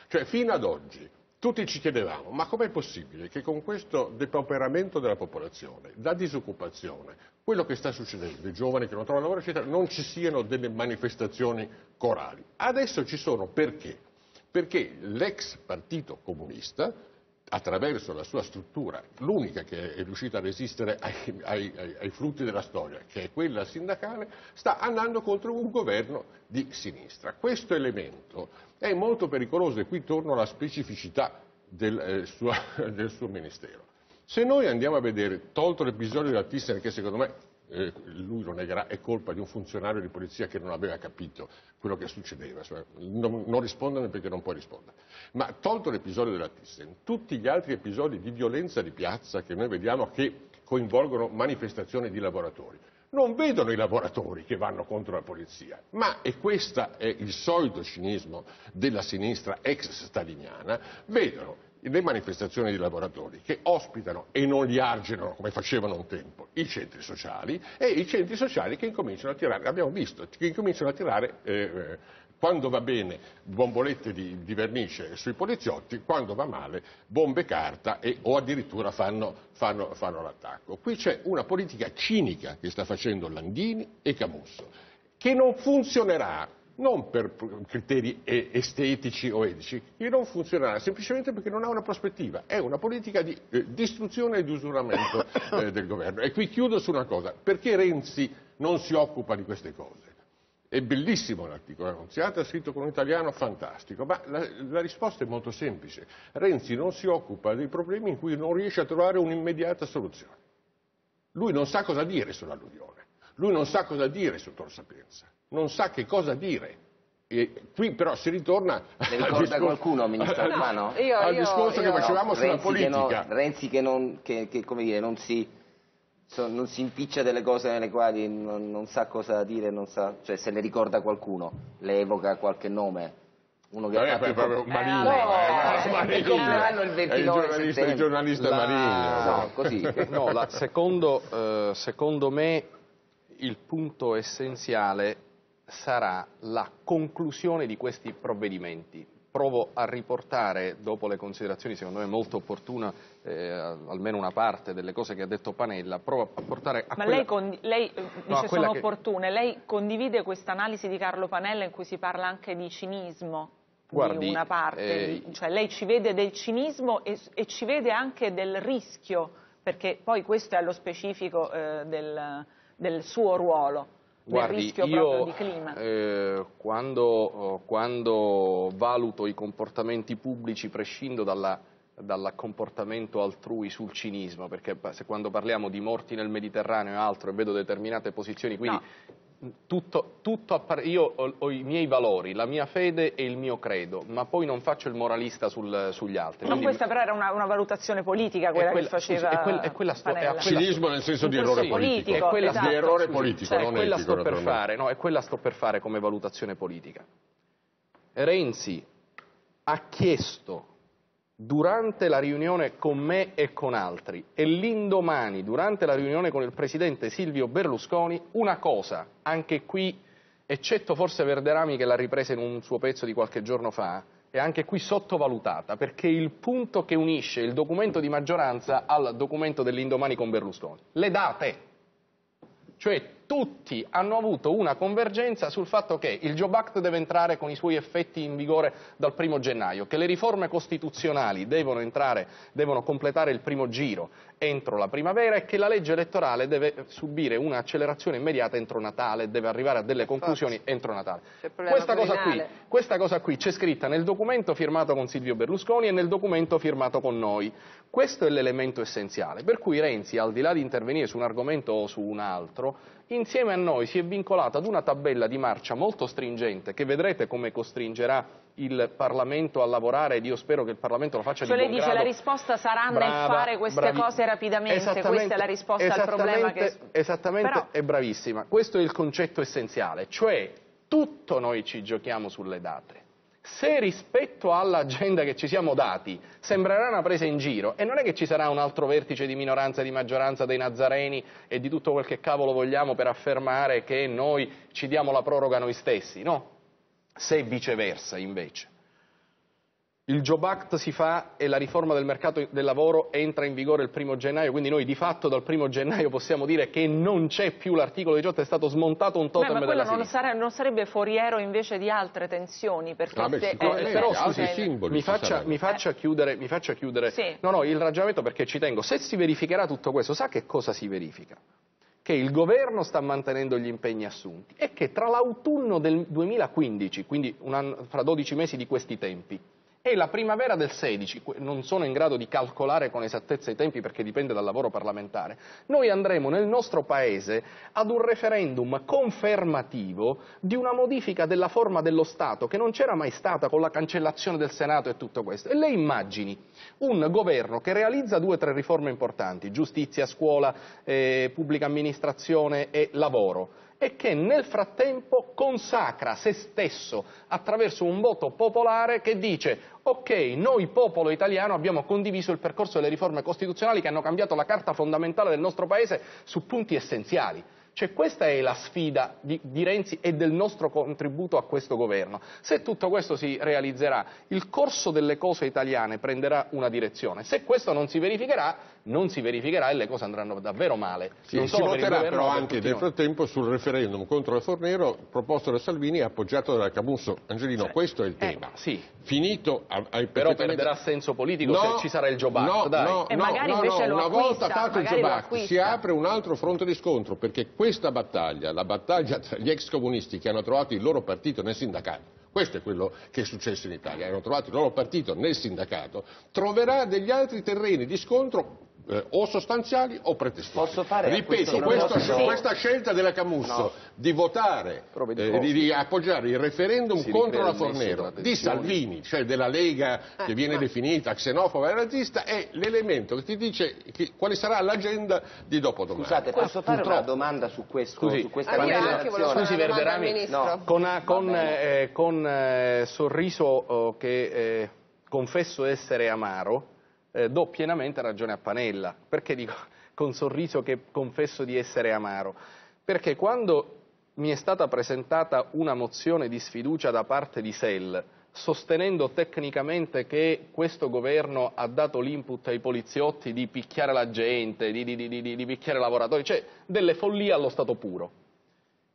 Cioè fino ad oggi tutti ci chiedevamo ma com'è possibile che con questo depauperamento della popolazione, la disoccupazione, quello che sta succedendo, i giovani che non trovano lavoro eccetera, non ci siano delle manifestazioni corali. Adesso ci sono perché? Perché l'ex partito comunista attraverso la sua struttura, l'unica che è riuscita a resistere ai, ai- ai- frutti della storia, che è quella sindacale, sta andando contro un governo di sinistra. Questo elemento è molto pericoloso e qui torno alla specificità del, eh, suo, (laughs) del suo ministero. Se noi andiamo a vedere, tolto l'episodio della Thyssen, che secondo me lui lo negherà, è colpa di un funzionario di polizia che non aveva capito quello che succedeva, cioè, non, non rispondono perché non puoi rispondere. Ma tolto l'episodio della Thyssen, tutti gli altri episodi di violenza di piazza che noi vediamo che coinvolgono manifestazioni di lavoratori, non vedono i lavoratori che vanno contro la polizia, ma, e questo è il solito cinismo della sinistra ex staliniana, vedono le manifestazioni di lavoratori che ospitano e non li arginano come facevano un tempo i centri sociali e i centri sociali che incominciano a tirare, abbiamo visto, che incominciano a tirare eh, eh, quando va bene bombolette di, di vernice sui poliziotti, quando va male bombe carta e, o addirittura fanno, fanno- fanno l'attacco. Qui c'è una politica cinica che sta facendo Landini e Camusso, che non funzionerà non per criteri estetici o etici, che non funzionerà semplicemente perché non ha una prospettiva, è una politica di eh, distruzione e di usuramento eh, del governo. E qui chiudo su una cosa, perché Renzi non si occupa di queste cose? È bellissimo l'articolo annunziato, è scritto con un italiano fantastico, ma la, la risposta è molto semplice. Renzi non si occupa dei problemi in cui non riesce a trovare un'immediata soluzione. Lui non sa cosa dire sull'alluvione, lui non sa cosa dire su Tor Sapienza, non sa che cosa dire. E qui però si ritorna Le al ricorda discorso- qualcuno, ministro? (laughs) Io- al io- discorso che io- facevamo sulla Renzi che, non, politica. Renzi che non, che- che, come dire, non si, so- non si impiccia delle cose nelle quali non, non sa cosa dire, non sa, cioè se le ricorda qualcuno, le evoca qualche nome. Uno che Vabbè, ha fatto poi il proprio Marino, no, eh, il Marino. compleanno il È il 29 giornalista- il giornalista La- Marino. No, così. (laughs) No, la- secondo, eh, secondo me il punto essenziale sarà la conclusione di questi provvedimenti. Provo a riportare, dopo le considerazioni secondo me molto opportuna, eh, almeno una parte delle cose che ha detto Panella, provo a portare a Ma quella- lei, condi- lei, No, dice sono che- opportune, lei condivide questa analisi di Carlo Panella in cui si parla anche di cinismo Guardi, di una parte, eh, cioè lei ci vede del cinismo e, e ci vede anche del rischio, perché poi questo è allo specifico eh, del, del suo ruolo, Guardi, io di clima. eh, quando, quando valuto i comportamenti pubblici prescindo dalla, dal comportamento altrui sul cinismo, perché se quando parliamo di morti nel Mediterraneo e altro e vedo determinate posizioni, quindi No. Tutto, tutto appare- io ho, ho i miei valori, la mia fede e il mio credo, ma poi non faccio il moralista sul- sugli altri. Ma Quindi- questa però era una, una valutazione politica quella, è quella- che faceva scusi, è quella- è quella sto- è Cinismo nel senso di Un errore corso politico. politico, è quella esatto. di errore scusi, politico, cioè, non quella etico, sto per fare, no, è quella sto per fare come valutazione politica. Renzi ha chiesto durante la riunione con me e con altri e l'indomani durante la riunione con il presidente Silvio Berlusconi una cosa, anche qui, eccetto forse Verderami che l'ha ripresa in un suo pezzo di qualche giorno fa, è anche qui sottovalutata, perché il punto che unisce il documento di maggioranza al documento dell'indomani con Berlusconi, le date. Cioè tutti hanno avuto una convergenza sul fatto che il Job Act deve entrare con i suoi effetti in vigore dal primo gennaio, che le riforme costituzionali devono, entrare, devono completare il primo giro entro la primavera e che la legge elettorale deve subire un'accelerazione immediata entro Natale, deve arrivare a delle conclusioni entro Natale. Questa cosa, qui, questa cosa qui c'è scritta nel documento firmato con Silvio Berlusconi e nel documento firmato con noi. Questo è l'elemento essenziale, per cui Renzi, al di là di intervenire su un argomento o su un altro, insieme a noi si è vincolato ad una tabella di marcia molto stringente che vedrete come costringerà il Parlamento a lavorare ed io spero che il Parlamento lo faccia Cioè di lei buon dice grado. la risposta sarà nel fare queste bravi- cose rapidamente, Esattamente, questa è la risposta al problema che... Esattamente, Però- è bravissima. Questo è il concetto essenziale, cioè tutto noi ci giochiamo sulle date. Se rispetto all'agenda che ci siamo dati sembrerà una presa in giro, e non è che ci sarà un altro vertice di minoranza e di maggioranza dei Nazareni e di tutto quel che cavolo vogliamo per affermare che noi ci diamo la proroga noi stessi, no. Se viceversa, invece, il Job Act si fa e la riforma del mercato del lavoro entra in vigore il primo gennaio, quindi noi di fatto dal primo gennaio possiamo dire che non c'è più l'articolo 18, è stato smontato un Beh, totem ma della quello non, sare- non sarebbe foriero invece di altre tensioni? Perché Vabbè, se- sicuro- eh, però, simboli Mi ci faccia, mi faccia chiudere, mi faccia chiudere. Sì. No, no, il ragionamento perché ci tengo. Se si verificherà tutto questo, sa che cosa si verifica? Che il governo sta mantenendo gli impegni assunti e che tra l'autunno del 2015, quindi un anno- fra 12 mesi di questi tempi, e la primavera del 16, que- non sono in grado di calcolare con esattezza i tempi perché dipende dal lavoro parlamentare, noi andremo nel nostro Paese ad un referendum confermativo di una modifica della forma dello Stato che non c'era mai stata con la cancellazione del Senato e tutto questo. E lei immagini un governo che realizza due o tre riforme importanti, giustizia, scuola, eh, pubblica amministrazione e lavoro, e che nel frattempo consacra se stesso attraverso un voto popolare che dice ok, noi popolo italiano abbiamo condiviso il percorso delle riforme costituzionali che hanno cambiato la carta fondamentale del nostro Paese su punti essenziali. Cioè questa è la sfida di, di Renzi e del nostro contributo a questo governo. Se tutto questo si realizzerà, il corso delle cose italiane prenderà una direzione. Se questo non si verificherà, non si verificherà e le cose andranno davvero male. Sì, non si voterà governo, però anche nel frattempo sul referendum contro la Fornero proposto da Salvini e appoggiato da Camusso. Angelino, questo è il Eh, tema. sì. Finito, ha- hai Però perfettamente- perderà senso politico No, se ci sarà il Act, no. No, E no, no, una volta acquista, fatto il Act si apre un altro fronte di scontro perché questa battaglia, la battaglia tra gli ex comunisti che hanno trovato il loro partito nel sindacato, questo è quello che è successo in Italia, hanno trovato il loro partito nel sindacato, troverà degli altri terreni di scontro eh, o sostanziali o pretestuali. Posso fare a Ripeto, questo questo- questa scelta della Camusso No. di votare, eh, di, di appoggiare il referendum Si contro la Fornero di. Salvini, cioè della Lega che viene definita xenofoba e razzista, è l'elemento che ti dice che- quale sarà l'agenda di dopodomani. Scusate, posso fare una purtroppo- domanda su, questo, Scusi, su questa Ah, fare scusi una Verderami. No. con, con, bene. eh, con, eh, sorriso eh, che eh, confesso essere amaro, eh, do pienamente ragione a Panella. Perché dico (laughs) con sorriso che confesso di essere amaro? Perché quando mi è stata presentata una mozione di sfiducia da parte di SEL, sostenendo tecnicamente che questo governo ha dato l'input ai poliziotti di picchiare la gente, di- di- di- di picchiare i lavoratori, cioè delle follie allo stato puro.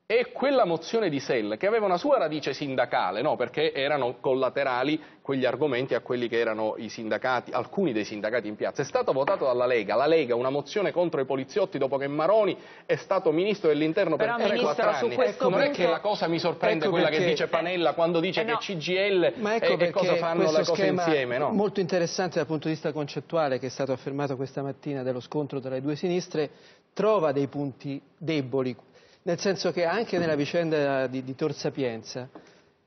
E quella mozione di Sell, che aveva una sua radice sindacale, no? perché erano collaterali quegli argomenti a quelli che erano i sindacati, alcuni dei sindacati in piazza, è stata votata dalla Lega. La Lega, una mozione contro i poliziotti dopo che Maroni è stato ministro dell'interno per 3-4 Ministro, su anni. questo non è punto- che la cosa mi sorprende Ecco quella che perché- dice Panella quando dice Eh no. che CGL Ma ecco e, perché cosa fanno le cose insieme. No? molto interessante dal punto di vista concettuale che è stato affermato questa mattina dello scontro tra le due sinistre trova dei punti deboli. Nel senso che anche nella vicenda di, di Tor Sapienza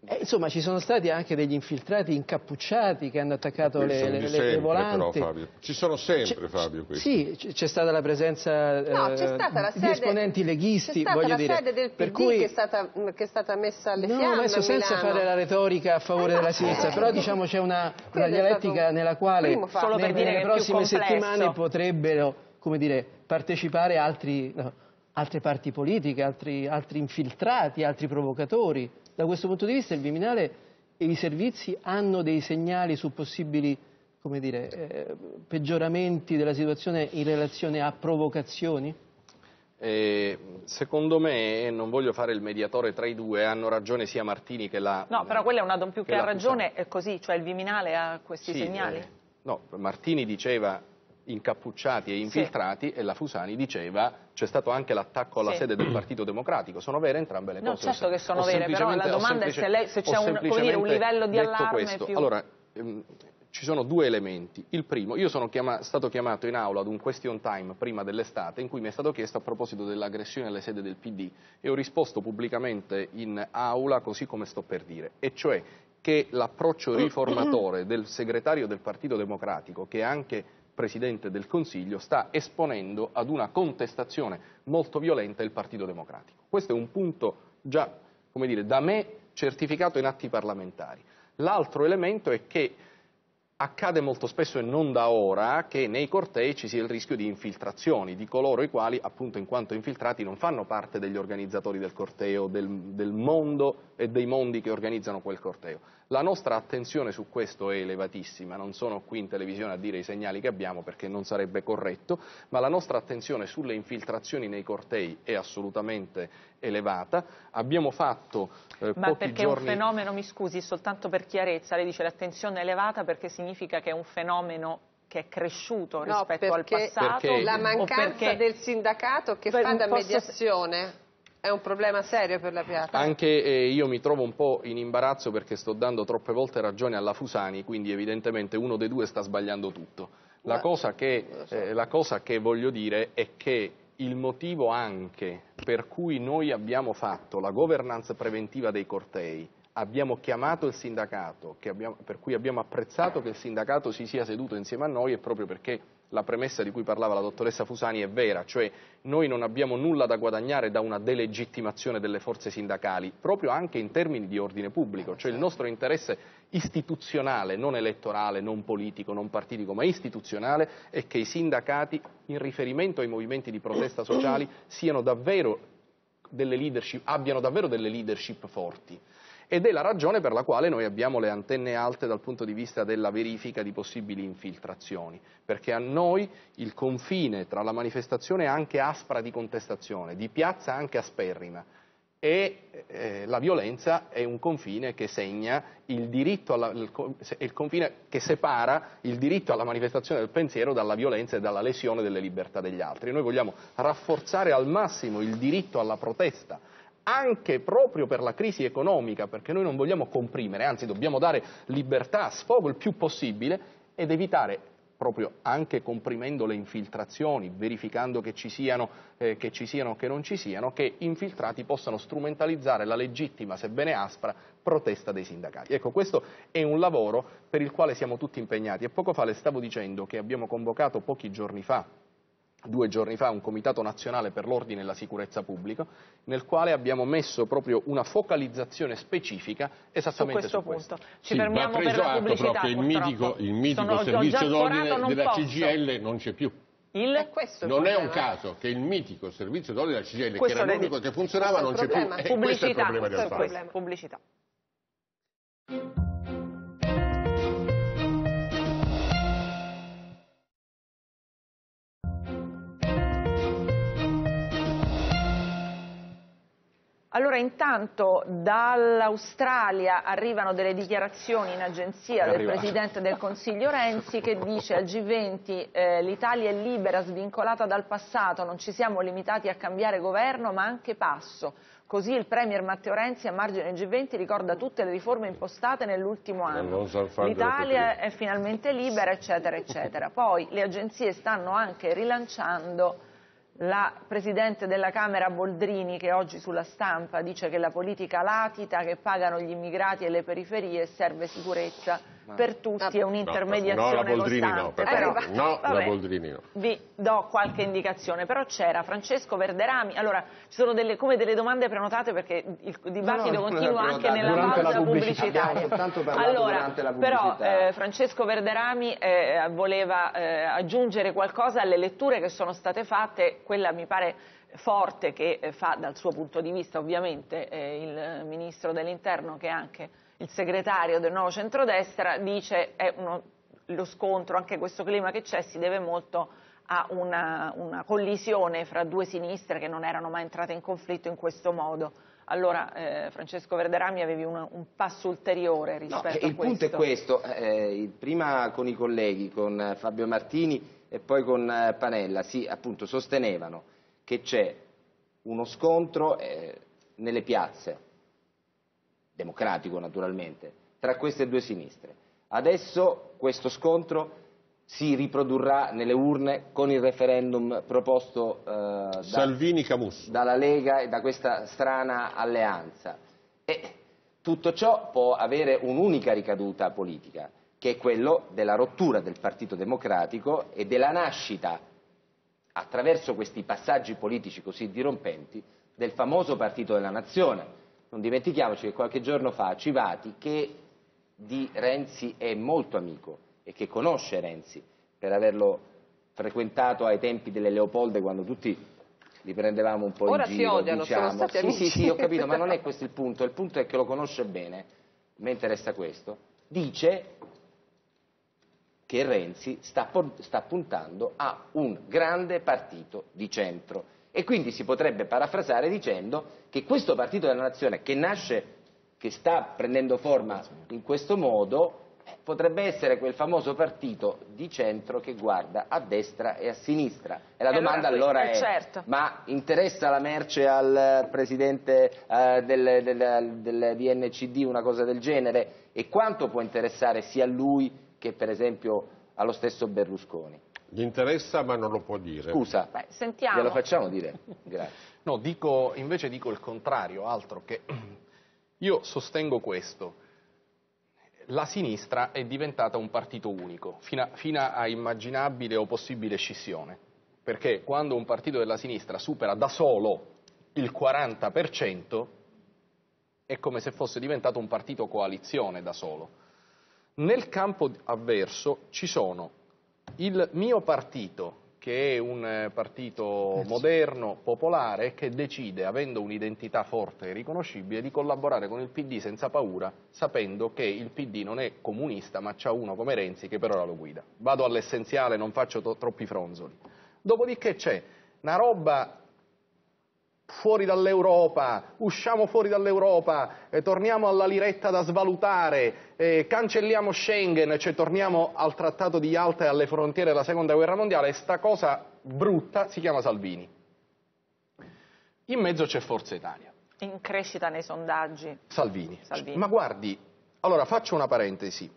eh, insomma, ci sono stati anche degli infiltrati incappucciati che hanno attaccato le, le, le sempre, volanti. però, Fabio. Ci sono sempre, Fabio, questi. Sì, c'è stata la presenza No, eh, c'è stata la di sede, esponenti leghisti, c'è stata la dire. sede del PD per cui, che, è stata, che è stata messa alle no, fiamme adesso senza fare la retorica a favore Eh, no, della sinistra, però diciamo c'è una, una dialettica nella quale nelle, dire che nelle prossime settimane potrebbero, come dire, partecipare altri, no, altre parti politiche, altri, altri infiltrati, altri provocatori. Da questo punto di vista il Viminale e i servizi hanno dei segnali su possibili come dire, eh, peggioramenti della situazione in relazione a provocazioni? Eh, secondo me, e non voglio fare il mediatore tra i due, hanno ragione sia Martini che la... No, però quella è una don più che, che ha ragione, è così, cioè il Viminale ha questi Sì, segnali. eh, no, Martini diceva incappucciati e infiltrati e la Fusani diceva c'è stato anche l'attacco alla Sì. sede del Partito Democratico. Sono vere entrambe le No, cose. certo che sono Ho vere, però la domanda è se c'è un- dire, un livello di allarme questo. più- Allora, ehm, ci sono due elementi. Il primo, io sono chiama- stato chiamato in aula ad un question time prima dell'estate in cui mi è stato chiesto a proposito dell'aggressione alle sede del PD e ho risposto pubblicamente in aula così come sto per dire, e cioè che l'approccio riformatore del segretario del Partito Democratico, che è anche Presidente del Consiglio, sta esponendo ad una contestazione molto violenta il Partito Democratico. Questo è un punto già, come dire, da me certificato in atti parlamentari. L'altro elemento è che accade molto spesso e non da ora che nei cortei ci sia il rischio di infiltrazioni di coloro i quali, appunto in quanto infiltrati, non fanno parte degli organizzatori del corteo, del, del mondo e dei mondi che organizzano quel corteo. La nostra attenzione su questo è elevatissima, non sono qui in televisione a dire i segnali che abbiamo perché non sarebbe corretto, ma la nostra attenzione sulle infiltrazioni nei cortei è assolutamente elevata. Abbiamo fatto eh, Ma pochi perché è giorni... un fenomeno, mi scusi, soltanto per chiarezza, lei dice l'attenzione è elevata perché significa che è un fenomeno che è cresciuto No, rispetto al perché passato? Perché- la mancanza perché- del sindacato che Per- fa da posso- mediazione è un problema serio per la piazza. Anche eh, io mi trovo un po' in imbarazzo perché sto dando troppe volte ragione alla Fusani, quindi evidentemente uno dei due sta sbagliando tutto. La Ma- cosa che, eh, la cosa che voglio dire è che il motivo anche per cui noi abbiamo fatto la governance preventiva dei cortei, abbiamo chiamato il sindacato, abbiamo- per cui abbiamo apprezzato che il sindacato si sia seduto insieme a noi, è proprio perché la premessa di cui parlava la dottoressa Fusani è vera, cioè noi non abbiamo nulla da guadagnare da una delegittimazione delle forze sindacali, proprio anche in termini di ordine pubblico, cioè il nostro interesse istituzionale, non elettorale, non politico, non partitico, ma istituzionale è che i sindacati, in riferimento ai movimenti di protesta sociali, siano davvero delle leadership, abbiano davvero delle leadership forti. Ed è la ragione per la quale noi abbiamo le antenne alte dal punto di vista della verifica di possibili infiltrazioni, perché a noi il confine tra la manifestazione anche aspra di contestazione, di piazza anche asperrima, e eh, la violenza è un confine che segna il diritto alla, il, il confine che separa il diritto alla manifestazione del pensiero dalla violenza e dalla lesione delle libertà degli altri. Noi vogliamo rafforzare al massimo il diritto alla protesta anche proprio per la crisi economica, perché noi non vogliamo comprimere, anzi dobbiamo dare libertà, sfogo il più possibile ed evitare proprio anche comprimendo le infiltrazioni, verificando che ci siano eh, o che non ci siano, che infiltrati possano strumentalizzare la legittima, sebbene aspra, protesta dei sindacati. Ecco, questo è un lavoro per il quale siamo tutti impegnati e poco fa le stavo dicendo che abbiamo convocato pochi giorni fa due giorni fa un comitato nazionale per l'ordine e la sicurezza pubblica, nel quale abbiamo messo proprio una focalizzazione specifica su esattamente questo su questo. punto. Ci Sì, va fermiamo per preso la atto pubblicità. proprio il mitico, il mitico Sono- servizio d'ordine della posso. CGL non c'è più. Il... È questo il Non è un problema. caso che il mitico servizio d'ordine della CGL, che Questo era lei l'unico che funzionava, non è c'è più. problema. E questo è il Pubblicità, problema del questo è fatto. questo, pubblicità. Allora, intanto dall'Australia arrivano delle dichiarazioni in agenzia del. Presidente del Consiglio Renzi che dice al G20 eh, l'Italia è libera, svincolata dal passato, non ci siamo limitati a cambiare governo ma anche passo. Così il Premier Matteo Renzi a margine del G20 ricorda tutte le riforme impostate nell'ultimo anno. L'Italia è finalmente libera, eccetera, eccetera. Poi le agenzie stanno anche rilanciando la Presidente della Camera Boldrini che oggi sulla stampa dice che la politica latita, che pagano gli immigrati e le periferie serve sicurezza per tutti e un'intermediazione no, la Boldrini no, per Però, favore. No, la vabbè, Boldrini no. Vi do qualche indicazione, però c'era Francesco Verderami, allora ci sono delle, come delle domande prenotate perché il dibattito No, no, continua anche nella pausa la pubblicità. pubblicitaria. Soltanto allora, durante la però eh, Francesco Verderami eh, voleva eh, aggiungere qualcosa alle letture che sono state fatte, quella mi pare forte che eh, fa dal suo punto di vista ovviamente eh, il Ministro dell'Interno che è anche il segretario del nuovo centrodestra, dice è uno, lo scontro, anche questo clima che c'è si deve molto a una, una collisione fra due sinistre che non erano mai entrate in conflitto in questo modo. Allora, eh, Francesco Verderami, avevi una- un passo ulteriore No, rispetto eh, a il questo. punto è questo, eh, prima con i colleghi, con eh, Fabio Martini e poi con eh, Panella, si appunto sostenevano che c'è uno scontro eh, nelle piazze, democratico naturalmente, tra queste due sinistre. Adesso questo scontro si riprodurrà nelle urne con il referendum proposto eh, da, Salvini Camus. dalla Lega e da questa strana alleanza. E tutto ciò può avere un'unica ricaduta politica, che è quello della rottura del Partito Democratico e della nascita, attraverso questi passaggi politici così dirompenti, del famoso Partito della Nazione. Non dimentichiamoci che qualche giorno fa Civati, che di Renzi è molto amico e che conosce Renzi per averlo frequentato ai tempi delle Leopolde quando tutti li prendevamo un po' Ora in si giro, odiano, sono diciamo. stati sì, amici. sì, sì, ho capito, ma non è questo il punto, il punto è che lo conosce bene, mi interessa questo, dice che Renzi sta, sta puntando a un grande partito di centro e quindi si potrebbe parafrasare dicendo che questo partito della nazione che nasce, che sta prendendo forma in questo modo, eh, potrebbe essere quel famoso partito di centro che guarda a destra e a sinistra. E la E domanda allora allora, eh, è, certo. ma interessa la merce al presidente eh, del, del- del DNCD una cosa del genere? E quanto può interessare sia a lui che per esempio allo stesso Berlusconi? Gli interessa ma non lo può dire. Scusa, Beh, sentiamo. glielo facciamo dire? Grazie. No, dico, invece dico il contrario, altro che io sostengo questo. La sinistra è diventata un partito unico, fino a, fino a immaginabile o possibile scissione, perché quando un partito della sinistra supera da solo il 40%, è come se fosse diventato un partito coalizione da solo. Nel campo avverso ci sono il mio partito, che è un eh, partito moderno, popolare, che decide, avendo un'identità forte e riconoscibile, di collaborare con il PD senza paura, sapendo che il PD non è comunista, ma c'ha uno come Renzi che per ora lo guida. Vado all'essenziale, non faccio troppi fronzoli. Dopodiché c'è una roba fuori dall'Europa, usciamo fuori dall'Europa, eh, torniamo alla liretta da svalutare, eh, cancelliamo Schengen, cioè torniamo al trattato di Yalta e alle frontiere della seconda guerra mondiale, e sta cosa brutta si chiama Salvini. In mezzo c'è Forza Italia. In crescita nei sondaggi. Salvini. Salvini. Ma guardi, allora faccio una parentesi.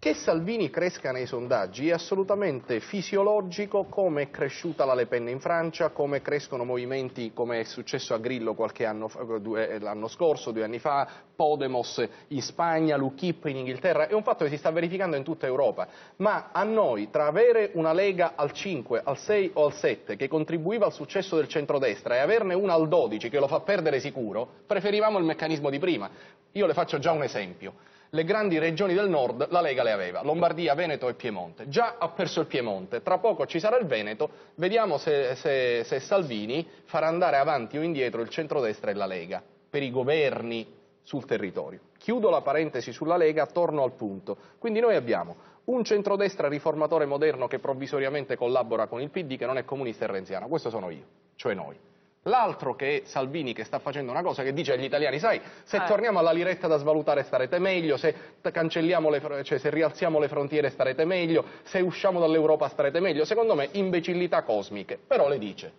Che Salvini cresca nei sondaggi è assolutamente fisiologico come è cresciuta la Le Pen in Francia, come crescono movimenti come è successo a Grillo eh, l'anno scorso, due anni fa, Podemos in Spagna, l'UKIP in Inghilterra, è un fatto che si sta verificando in tutta Europa. Ma a noi, tra avere una Lega al 5, al 6 o al 7 che contribuiva al successo del centrodestra e averne una al 12 che lo fa perdere sicuro, preferivamo il meccanismo di prima. Io le faccio già un esempio. Le grandi regioni del nord la Lega le aveva, Lombardia, Veneto e Piemonte. Già ha perso il Piemonte, tra poco ci sarà il Veneto, vediamo se, se- se Salvini farà andare avanti o indietro il centrodestra e la Lega per i governi sul territorio. Chiudo la parentesi sulla Lega, torno al punto. Quindi noi abbiamo un centrodestra riformatore moderno che provvisoriamente collabora con il PD che non è comunista e renziano, questo sono io, cioè noi. L'altro che è Salvini che sta facendo una cosa che dice agli italiani, sai, se Eh. torniamo alla liretta da svalutare starete meglio, se le, cioè se rialziamo le frontiere starete meglio, se usciamo dall'Europa starete meglio, secondo me imbecillità cosmiche, però le dice.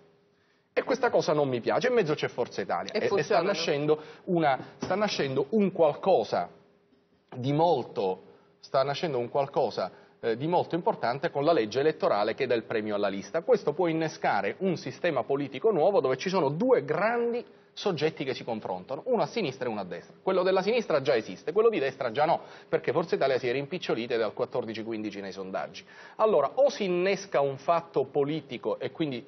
E questa cosa non mi piace, in mezzo c'è Forza Italia E e, sta, nascendo una- sta nascendo un qualcosa di molto, sta nascendo un qualcosa eh, di molto importante con la legge elettorale che dà il premio alla lista. Questo può innescare un sistema politico nuovo dove ci sono due grandi soggetti che si confrontano, uno a sinistra e uno a destra. Quello della sinistra già esiste, quello di destra già no, perché Forza Italia si è rimpicciolita dal 14-15 nei sondaggi. Allora, o si innesca un fatto politico e quindi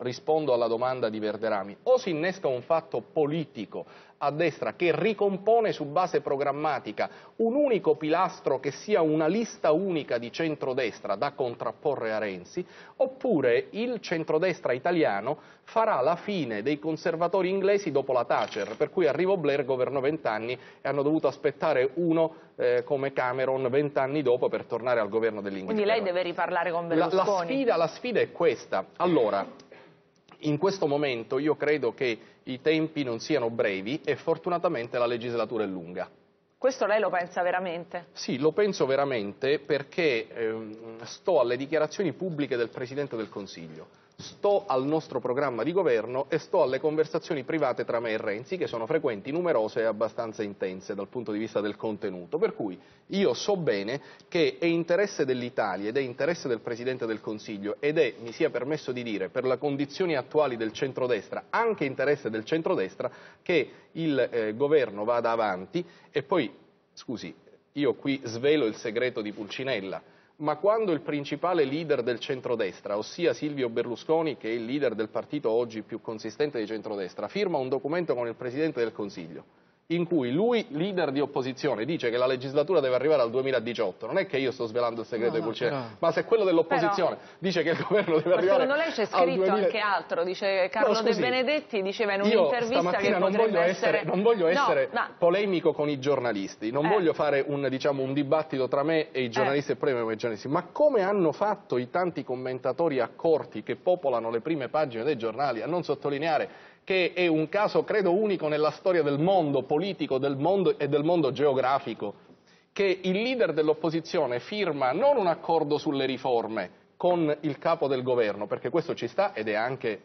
rispondo alla domanda di Verderami, o si innesca un fatto politico a destra che ricompone su base programmatica un unico pilastro che sia una lista unica di centrodestra da contrapporre a Renzi, oppure il centrodestra italiano farà la fine dei conservatori inglesi dopo la Thatcher, per cui arrivò Blair, governò vent'anni e hanno dovuto aspettare uno eh, come Cameron vent'anni dopo per tornare al governo dell'Inghilterra. Quindi lei deve riparlare con La, Berlusconi. la sfida, la sfida è questa. Allora, in questo momento io credo che i tempi non siano brevi e fortunatamente la legislatura è lunga. Questo lei lo pensa veramente? Sì, lo penso veramente perché ehm, sto alle dichiarazioni pubbliche del Presidente del Consiglio, sto al nostro programma di governo e sto alle conversazioni private tra me e Renzi che sono frequenti, numerose e abbastanza intense dal punto di vista del contenuto. Per cui io so bene che è interesse dell'Italia ed è interesse del Presidente del Consiglio ed è, mi sia permesso di dire, per le condizioni attuali del centrodestra, anche interesse del centrodestra, che il eh, governo vada avanti e poi, scusi, io qui svelo il segreto di Pulcinella, ma quando il principale leader del centrodestra, ossia Silvio Berlusconi, che è il leader del partito oggi più consistente di centrodestra, firma un documento con il Presidente del Consiglio, in cui lui, leader di opposizione, dice che la legislatura deve arrivare al 2018, non è che io sto svelando il segreto No, di Pulcinella, però- ma se quello dell'opposizione dice che il governo deve Ma arrivare secondo lei c'è al scritto 2000 anche altro, dice Carlo No, De scusi, Benedetti, diceva in un'intervista che non voglio essere, non voglio No, essere ma- polemico con i giornalisti, non Eh. voglio fare un, diciamo, un dibattito tra me e i giornalisti e polemico con i giornalisti, ma come hanno fatto i tanti commentatori accorti che popolano le prime pagine dei giornali a non sottolineare che è un caso credo unico nella storia del mondo politico del mondo e del mondo geografico, che il leader dell'opposizione firma non un accordo sulle riforme con il capo del governo, perché questo ci sta ed è anche,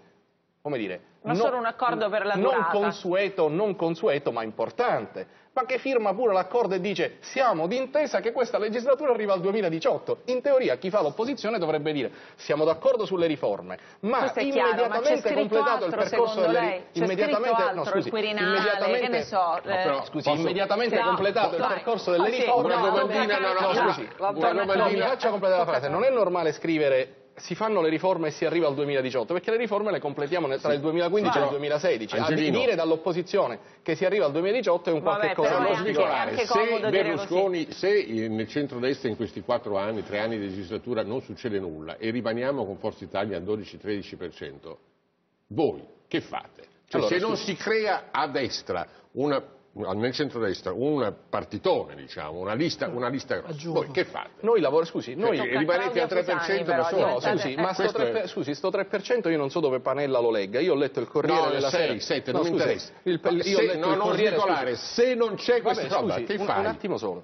come dire, Ma solo un accordo per la non durata. consueto, non consueto, ma importante. Ma che firma pure l'accordo e dice siamo d'intesa che questa legislatura arriva al 2018. In teoria chi fa l'opposizione dovrebbe dire siamo d'accordo sulle riforme, ma è chiaro, ma immediatamente completato il altro percorso secondo delle? C'è immediatamente scritto no, altro, scusi, il Quirinale, immediatamente ne so, No, però, scusi, posso- immediatamente No, completato il percorso delle riforme. Faccia completare la frase. Non è normale scrivere si fanno le riforme e si arriva al 2018, perché le riforme le completiamo tra il 2015 e il Però, 2016. A di- Angelino. dire dall'opposizione che si arriva al 2018 è un Vabbè, qualche cosa però è Però logico. svicolare, anche se Berlusconi, se nel centrodestra in questi quattro anni, tre anni di legislatura non succede nulla e rimaniamo con Forza Italia al 12-13%, voi che fate? Cioè, Allora, se non si crea a destra una nel centrodestra un partitone, diciamo, una lista, una lista Aggiungo. voi che fate? Noi lavoro, scusi, noi Cioè, rimanete al 3% da però, soli. No, scusi, ma sto, questo è- 3, scusi, sto 3% io non so dove Panella lo legga. Io ho letto il Corriere No, della sei, Sera. sette, No, non mi scusi, interessa. il- io ho Se- letto no, il non Corriere, scusi. se non c'è questa Vabbè, roba, scusi, che un, fai? un attimo solo.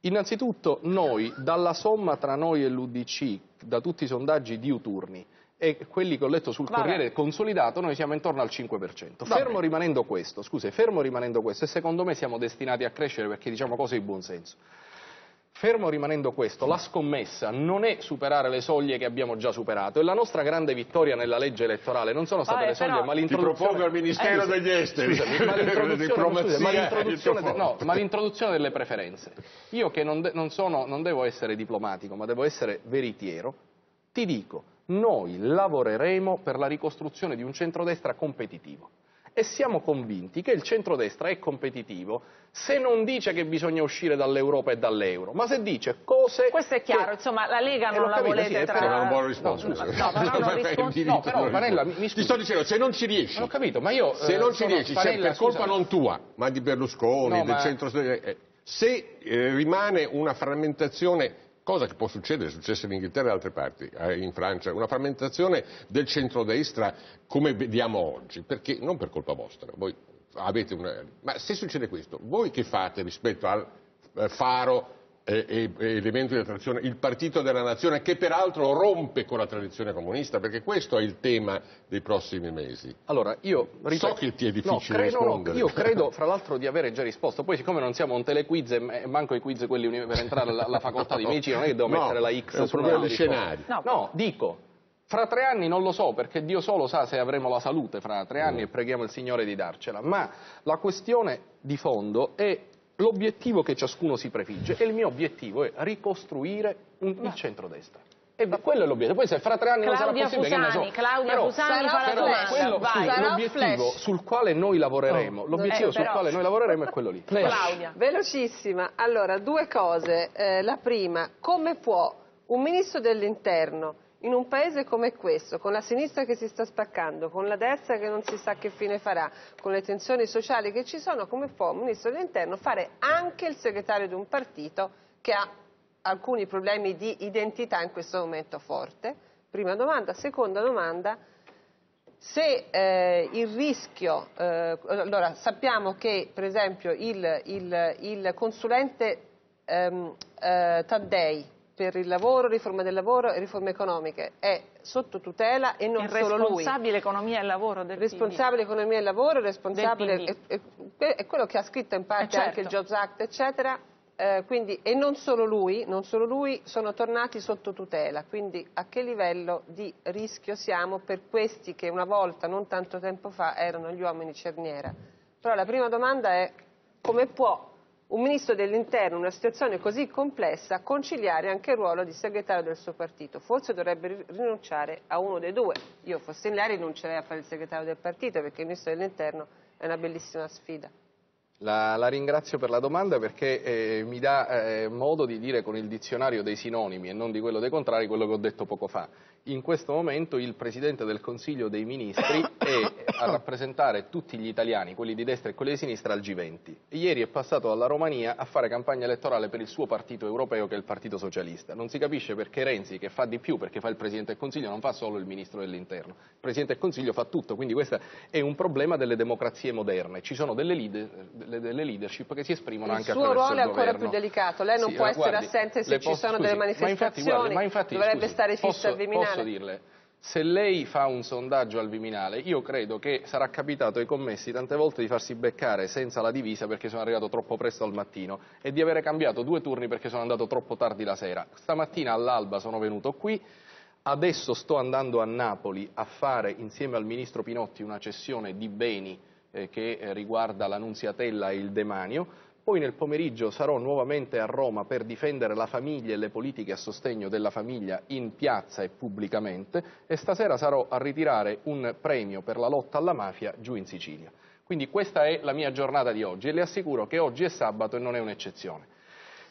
Innanzitutto noi, dalla somma tra noi e l'UDC, da tutti i sondaggi diuturni e quelli che ho letto sul Vabbè. Corriere consolidato, noi siamo intorno al 5%. Vabbè. Fermo rimanendo questo, scusi, fermo rimanendo questo, e secondo me siamo destinati a crescere perché diciamo cose di buon senso. Fermo rimanendo questo, la scommessa non è superare le soglie che abbiamo già superato e la nostra grande vittoria nella legge elettorale non sono state Vabbè, le soglie però- ma Ti l'introduzione... propongo al Ministero Eh, degli Esteri, scusami, ma l'introduzione, (laughs) ma de- no, forte. ma l'introduzione delle preferenze. Io che non, de- non sono- non devo essere diplomatico, ma devo essere veritiero, ti dico, noi lavoreremo per la ricostruzione di un centrodestra competitivo. E siamo convinti che il centrodestra è competitivo se non dice che bisogna uscire dall'Europa e dall'euro, ma se dice cose... Questo è chiaro, che- insomma, la Lega Eh, non la capito, volete sì, tra... Non può rispondere, No, scusa. no, non no, (laughs) però, non Panella, mi- mi Ti scusi. sto dicendo, se non ci riesci, Ho capito, ma io... se eh, non ci riesci, Panella, per colpa scusa. non tua, ma di Berlusconi, No, del ma- centro eh, se eh, rimane una frammentazione cosa che può succedere, è successo in Inghilterra e altre parti, eh, in Francia, una frammentazione del centrodestra come vediamo oggi, perché non per colpa vostra, una... ma se succede questo, voi che fate rispetto al eh, faro è elemento di attrazione il partito della nazione che peraltro rompe con la tradizione comunista, perché questo è il tema dei prossimi mesi. Allora, io ripeto- So che ti è No, difficile credo- no, rispondere. io credo, (laughs) fra l'altro, di avere già risposto. Poi, siccome non siamo un telequiz e e manco i quiz quelli per entrare alla, alla facoltà di medicina, non è che devo No, mettere la X è un sulla problema di risposta. scenari. No. No, dico, fra tre anni non lo so, perché Dio solo sa se avremo la salute fra tre anni Mm. e preghiamo il Signore di darcela. Ma la questione di fondo è l'obiettivo che ciascuno si prefigge e il mio obiettivo è ricostruire un- il centrodestra. E quello è l'obiettivo. Poi se fra tre anni non sarà Claudia possibile, che ne Fusani, so. Claudia Però- Fusani sarà fa la però quello, Sarà l'obiettivo flash. sul quale noi lavoreremo, l'obiettivo Eh, sul quale noi lavoreremo è quello lì. Claudia. Velocissima. Allora, due cose. Eh, la prima, come può un ministro dell'interno in un paese come questo, con la sinistra che si sta spaccando, con la destra che non si sa che fine farà, con le tensioni sociali che ci sono, come può un ministro dell'interno fare anche il segretario di un partito che ha alcuni problemi di identità in questo momento forte? Prima domanda. Seconda domanda. Se eh, il rischio, eh, allora sappiamo che per esempio il, il- il consulente ehm, eh, Taddei per il lavoro, riforma del lavoro e riforme economiche è sotto tutela e non solo lui. responsabile economia e lavoro del Responsabile economia e lavoro, responsabile è, è- è quello che ha scritto in parte Eh, certo. anche il Jobs Act, eccetera. Eh, quindi, e non solo lui, non solo lui, sono tornati sotto tutela. Quindi a che livello di rischio siamo per questi che una volta, non tanto tempo fa, erano gli uomini cerniera? Però la prima domanda è come può un ministro dell'interno in una situazione così complessa conciliare anche il ruolo di segretario del suo partito? Forse dovrebbe ri- rinunciare a uno dei due. Io fossi in lei rinuncerei a fare il segretario del partito perché il ministro dell'interno è una bellissima sfida. La, la ringrazio per la domanda perché eh, mi dà eh, modo di dire con il dizionario dei sinonimi e non di quello dei contrari quello che ho detto poco fa. In questo momento il Presidente del Consiglio dei Ministri è a rappresentare tutti gli italiani, quelli di destra e quelli di sinistra, al G20. Ieri è passato dalla Romania a fare campagna elettorale per il suo partito europeo che è il Partito Socialista. Non si capisce perché Renzi, che fa di più perché fa il Presidente del Consiglio, non fa solo il Ministro dell'Interno. Il Presidente del Consiglio fa tutto, quindi questo è un problema delle democrazie moderne. Ci sono delle, leader- delle- leadership che si esprimono Il anche suo attraverso ruolo è il ancora governo. più delicato. Lei non Sì, può essere guardi, assente se ci posso- sono scusi, delle ma infatti, manifestazioni. guardi, ma infatti, dovrebbe scusi, stare fisso posso, al Viminale. Posso dirle, se lei fa un sondaggio al Viminale, io credo che sarà capitato ai commessi tante volte di farsi beccare senza la divisa perché sono arrivato troppo presto al mattino e di avere cambiato due turni perché sono andato troppo tardi la sera. Stamattina all'alba sono venuto qui, adesso sto andando a Napoli a fare insieme al ministro Pinotti una cessione di beni eh, che eh, riguarda la Nunziatella e il demanio. Poi nel pomeriggio sarò nuovamente a Roma per difendere la famiglia e le politiche a sostegno della famiglia in piazza e pubblicamente e stasera sarò a ritirare un premio per la lotta alla mafia giù in Sicilia. Quindi questa è la mia giornata di oggi e le assicuro che oggi è sabato e non è un'eccezione.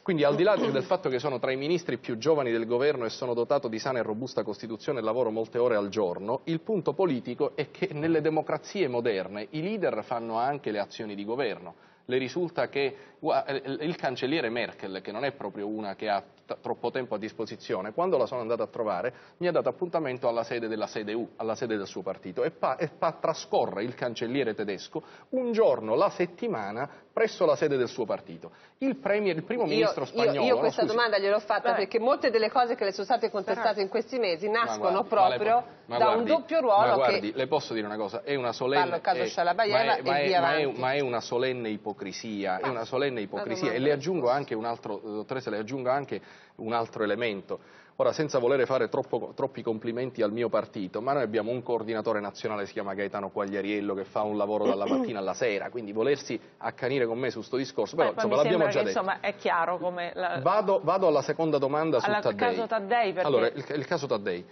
Quindi al di là del fatto che sono tra i ministri più giovani del governo e sono dotato di sana e robusta Costituzione e lavoro molte ore al giorno, il punto politico è che nelle democrazie moderne i leader fanno anche le azioni di governo. Le risulta che il cancelliere Merkel, che non è proprio una che ha troppo tempo a disposizione, quando la sono andato a trovare mi ha dato appuntamento alla sede della CDU, alla sede del suo partito, e, pa- e pa- trascorre il cancelliere tedesco un giorno la settimana presso la sede del suo partito. Il, premier, il primo ministro io, spagnolo... io no, questa scusi, domanda gliel'ho fatta Vabbè. perché molte delle cose che le sono state contestate in questi mesi nascono guardi, proprio da un guardi, doppio ruolo ma guardi, che le posso dire una cosa, è una solenne... Parlo caso è- ma è- ma è- ma ma è una solenne ipocrisia, è una solenne ipocrisia domanda e le aggiungo anche un altro, eh, dottoressa, le aggiungo anche un altro elemento. Ora, senza volere fare troppo- troppi complimenti al mio partito, ma noi abbiamo un coordinatore nazionale, si chiama Gaetano Quagliariello, che fa un lavoro dalla (coughs) mattina alla sera, quindi volersi accanire con me su sto discorso, però Beh, insomma l'abbiamo già che detto. insomma, è chiaro come... la- Vado, vado alla seconda domanda su Al Taddei. caso Taddei, perché- Allora, il, il caso Taddei.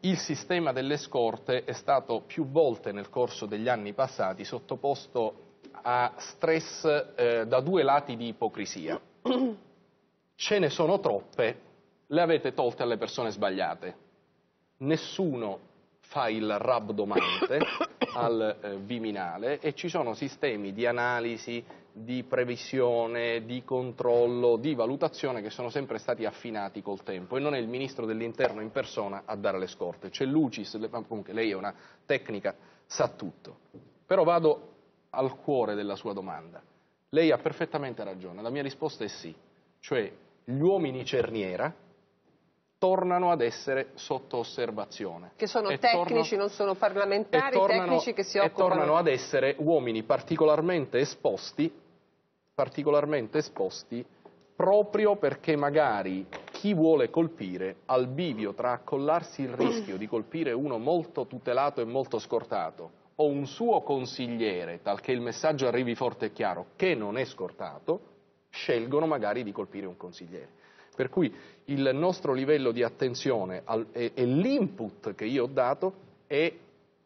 Il sistema delle scorte è stato più volte nel corso degli anni passati sottoposto a stress eh, da due lati di ipocrisia. (clears throat) Ce ne sono troppe, le avete tolte alle persone sbagliate. Nessuno fa il rabdomante (coughs) al eh, Viminale e ci sono sistemi di analisi, di previsione, di controllo, di valutazione che sono sempre stati affinati col tempo e non è il Ministro dell'Interno in persona a dare le scorte. C'è l'UCIS, le- lei è una tecnica, sa tutto. Però vado al cuore della sua domanda. Lei ha perfettamente ragione, la mia risposta è sì. cioè gli uomini cerniera, tornano ad essere sotto osservazione. Che sono E tecnici, tornano- non sono e parlamentari, tornano, tecnici che si e occupano... tornano ad essere uomini particolarmente esposti, particolarmente esposti proprio perché magari chi vuole colpire al bivio tra accollarsi il rischio di colpire uno molto tutelato e molto scortato o un suo consigliere, talché il messaggio arrivi forte e chiaro, che non è scortato, scelgono magari di colpire un consigliere. Per cui il nostro livello di attenzione al- e, e l'input che io ho dato è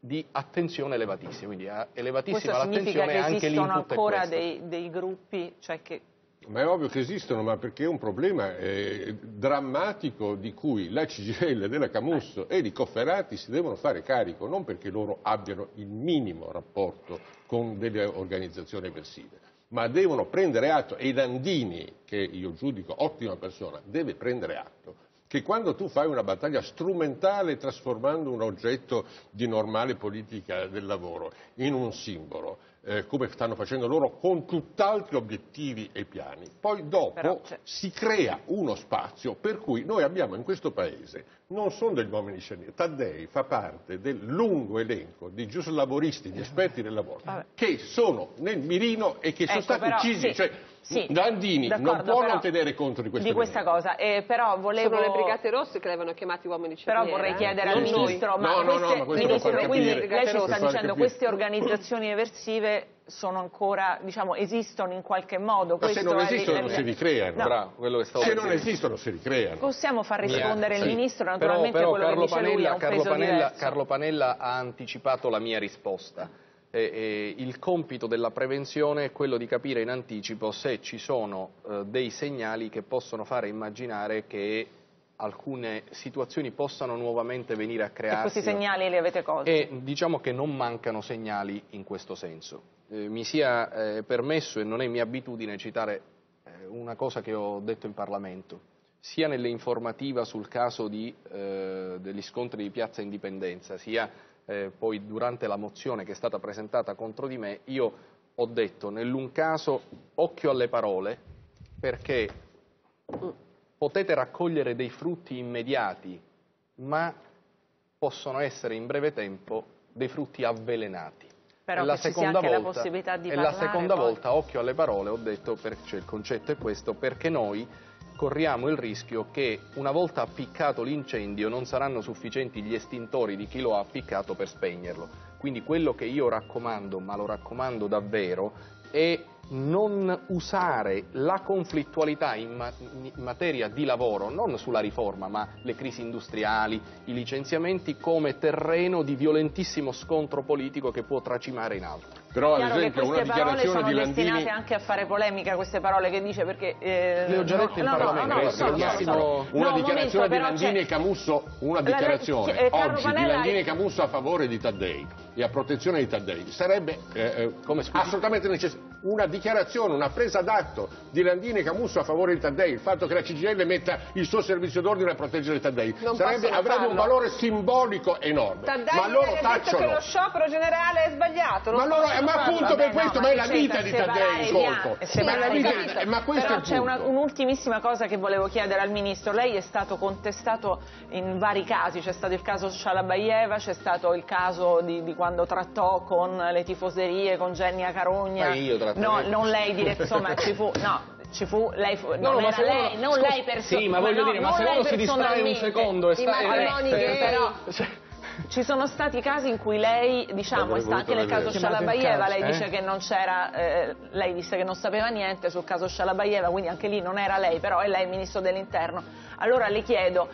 di attenzione elevatissima, quindi Questo elevatissima l'attenzione e anche esistono l'input è ancora dei, dei gruppi, cioè che Ma è ovvio che esistono, ma perché è un problema eh, drammatico di cui la CGL della Camusso e di Cofferati si devono fare carico, non perché loro abbiano il minimo rapporto con delle organizzazioni eversive, ma devono prendere atto, e Landini, che io giudico ottima persona, deve prendere atto che quando tu fai una battaglia strumentale trasformando un oggetto di normale politica del lavoro in un simbolo, eh, come stanno facendo loro con tutt'altri obiettivi e piani, poi dopo c'è- si crea uno spazio per cui noi abbiamo in questo paese, non sono degli uomini scelti, Taddei fa parte del lungo elenco di giuslavoristi, di esperti del lavoro, Vabbè. che sono nel mirino e che sono Ecco, stati però, uccisi. sì, Cioè, sì, Landini non può però non tenere conto di di questa cosa, eh, però volevo... Sono le Brigate Rosse che le avevano chiamati uomini Però cerniera, vorrei eh. chiedere Non al noi. Ministro, ma, No, no, no, queste, ma questo Ministro, quindi capire- lei ci sta dicendo capire. queste organizzazioni eversive sono ancora, diciamo, esistono in qualche modo. Ma se non è esistono non si ricreano. No. Bravo, quello che stavo Se non esistono si ricreano. Possiamo far rispondere il Sì. Ministro, Però- naturalmente però, quello Carlo che dice lui Panella, ha un Carlo peso Panella-. Carlo Panella ha anticipato la mia risposta. E- e il compito della prevenzione è quello di capire in anticipo se ci sono eh, dei segnali che possono fare immaginare che alcune situazioni possano nuovamente venire a E crearsi. questi segnali li avete colti. E diciamo che non mancano segnali in questo senso. Eh, mi sia eh, permesso, e non è mia abitudine, citare eh, una cosa che ho detto in Parlamento, sia nell'informativa sul caso di, eh, degli scontri di Piazza Indipendenza, sia eh, poi durante la mozione che è stata presentata contro di me, io ho detto nell'un caso occhio alle parole, perché potete raccogliere dei frutti immediati, ma possono essere in breve tempo dei frutti avvelenati. Però la seconda la volta- possibilità di e la parlare, seconda volta, occhio alle parole, ho detto, per- cioè il concetto è questo, perché noi corriamo il rischio che una volta appiccato l'incendio non saranno sufficienti gli estintori di chi lo ha appiccato per spegnerlo. Quindi quello che io raccomando, ma lo raccomando davvero, è non usare la conflittualità in, ma- in materia di lavoro, non sulla riforma, ma le crisi industriali, i licenziamenti, come terreno di violentissimo scontro politico che può tracimare in alto. Però ad esempio una dichiarazione sono di Landini destinate anche a fare polemica, queste parole che dice perché... eh, Le ho già dette in no, Parlamento, no, no, questo no, massimo- no. una No, un dichiarazione momento, di Landini e Camusso, una La- dichiarazione eh, oggi Panella- di Landini e Camusso a favore di Taddei e a protezione di Taddei sarebbe eh, eh, assolutamente necessaria una dichiarazione, una presa d'atto di Landini e Camusso a favore di Taddei, il fatto che la CGL metta il suo servizio d'ordine a proteggere Taddei sarebbe, avrebbe un farlo. valore simbolico enorme. Taddei ma loro ieri ha detto tacciono. che lo sciopero generale è sbagliato. non Ma loro- ma appunto per questo, no, ma è ma la vita di Taddei, i colpo. Ma ma Però c'è un'ultimissima cosa che volevo chiedere al Ministro. Lei è stato contestato in vari casi, c'è stato il caso Shalabayeva, c'è stato il caso di, di quando trattò con le tifoserie, con Genia Carogna. Ma io trattai- No, non lei diretta, insomma ci fu... No, ci fu, lei fu, non ma era se uno- lei, non lei personalmente. Sì, ma voglio dire, ma se uno si distrae un secondo e sta... matrimoni eh, gay. però cioè, ci sono stati casi in cui lei, diciamo, è anche nel caso. Shalabayeva, lei Eh? dice che non c'era, eh, lei disse che non sapeva niente sul caso Shalabayeva, quindi anche lì non era lei, però è lei il ministro dell'interno. Allora le chiedo,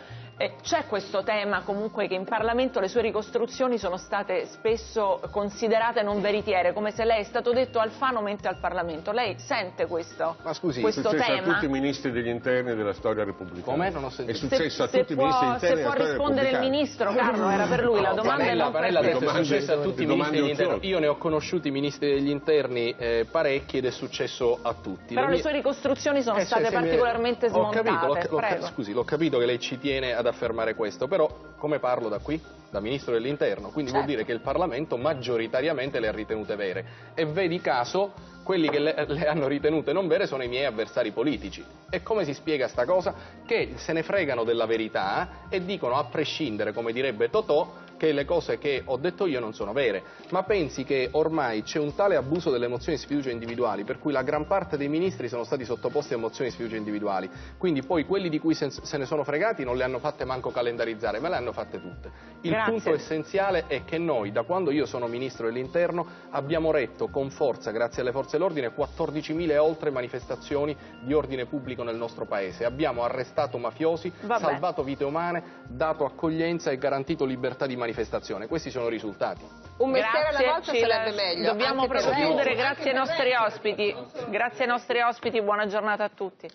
c'è questo tema comunque che in Parlamento le sue ricostruzioni sono state spesso considerate non veritiere, come se lei è stato detto Alfano mente al Parlamento. Lei sente questo, Ma scusi, È questo successo a tema? tutti i ministri degli interni della storia repubblicana. Come? Non ho È sentito. successo a se tutti i può, ministri degli se interni può della storia rispondere il ministro, Carlo, era per lui, la No, domanda è Panella, non per Panella ha te. detto è successo a tutti i ministri degli interni. Io ne ho conosciuti i ministri degli interni eh, parecchi ed è successo a tutti. Però Le le mie- sue ricostruzioni sono Eh, state se- se mi- particolarmente ho capito, smontate. ca- Prego. scusi, l'ho capito che lei ci tiene a ad affermare questo, però come parlo da qui? Da Ministro dell'Interno, quindi Certo. vuol dire che il Parlamento maggioritariamente le ha ritenute vere e vedi caso quelli che le, le hanno ritenute non vere sono i miei avversari politici. E come si spiega sta cosa? Che se ne fregano della verità e dicono a prescindere, come direbbe Totò, che le cose che ho detto io non sono vere, ma pensi che ormai c'è un tale abuso delle mozioni di sfiducia individuali per cui la gran parte dei ministri sono stati sottoposti a mozioni di sfiducia individuali, quindi poi quelli di cui se, ne sono fregati non le hanno fatte manco calendarizzare, ma le hanno fatte tutte. Il Grazie. punto essenziale è che noi, da quando io sono ministro dell'interno, abbiamo retto con forza, grazie alle forze dell'ordine, 14.000 e oltre manifestazioni di ordine pubblico nel nostro paese. Abbiamo arrestato mafiosi, Vabbè. salvato vite umane, dato accoglienza e garantito libertà di manifestazione. Questi sono i risultati. Un mestiere Grazie, alla volta ci sarebbe meglio. Dobbiamo proprio chiudere, grazie ai nostri ospiti. Grazie ai nostri ospiti, buona giornata a tutti.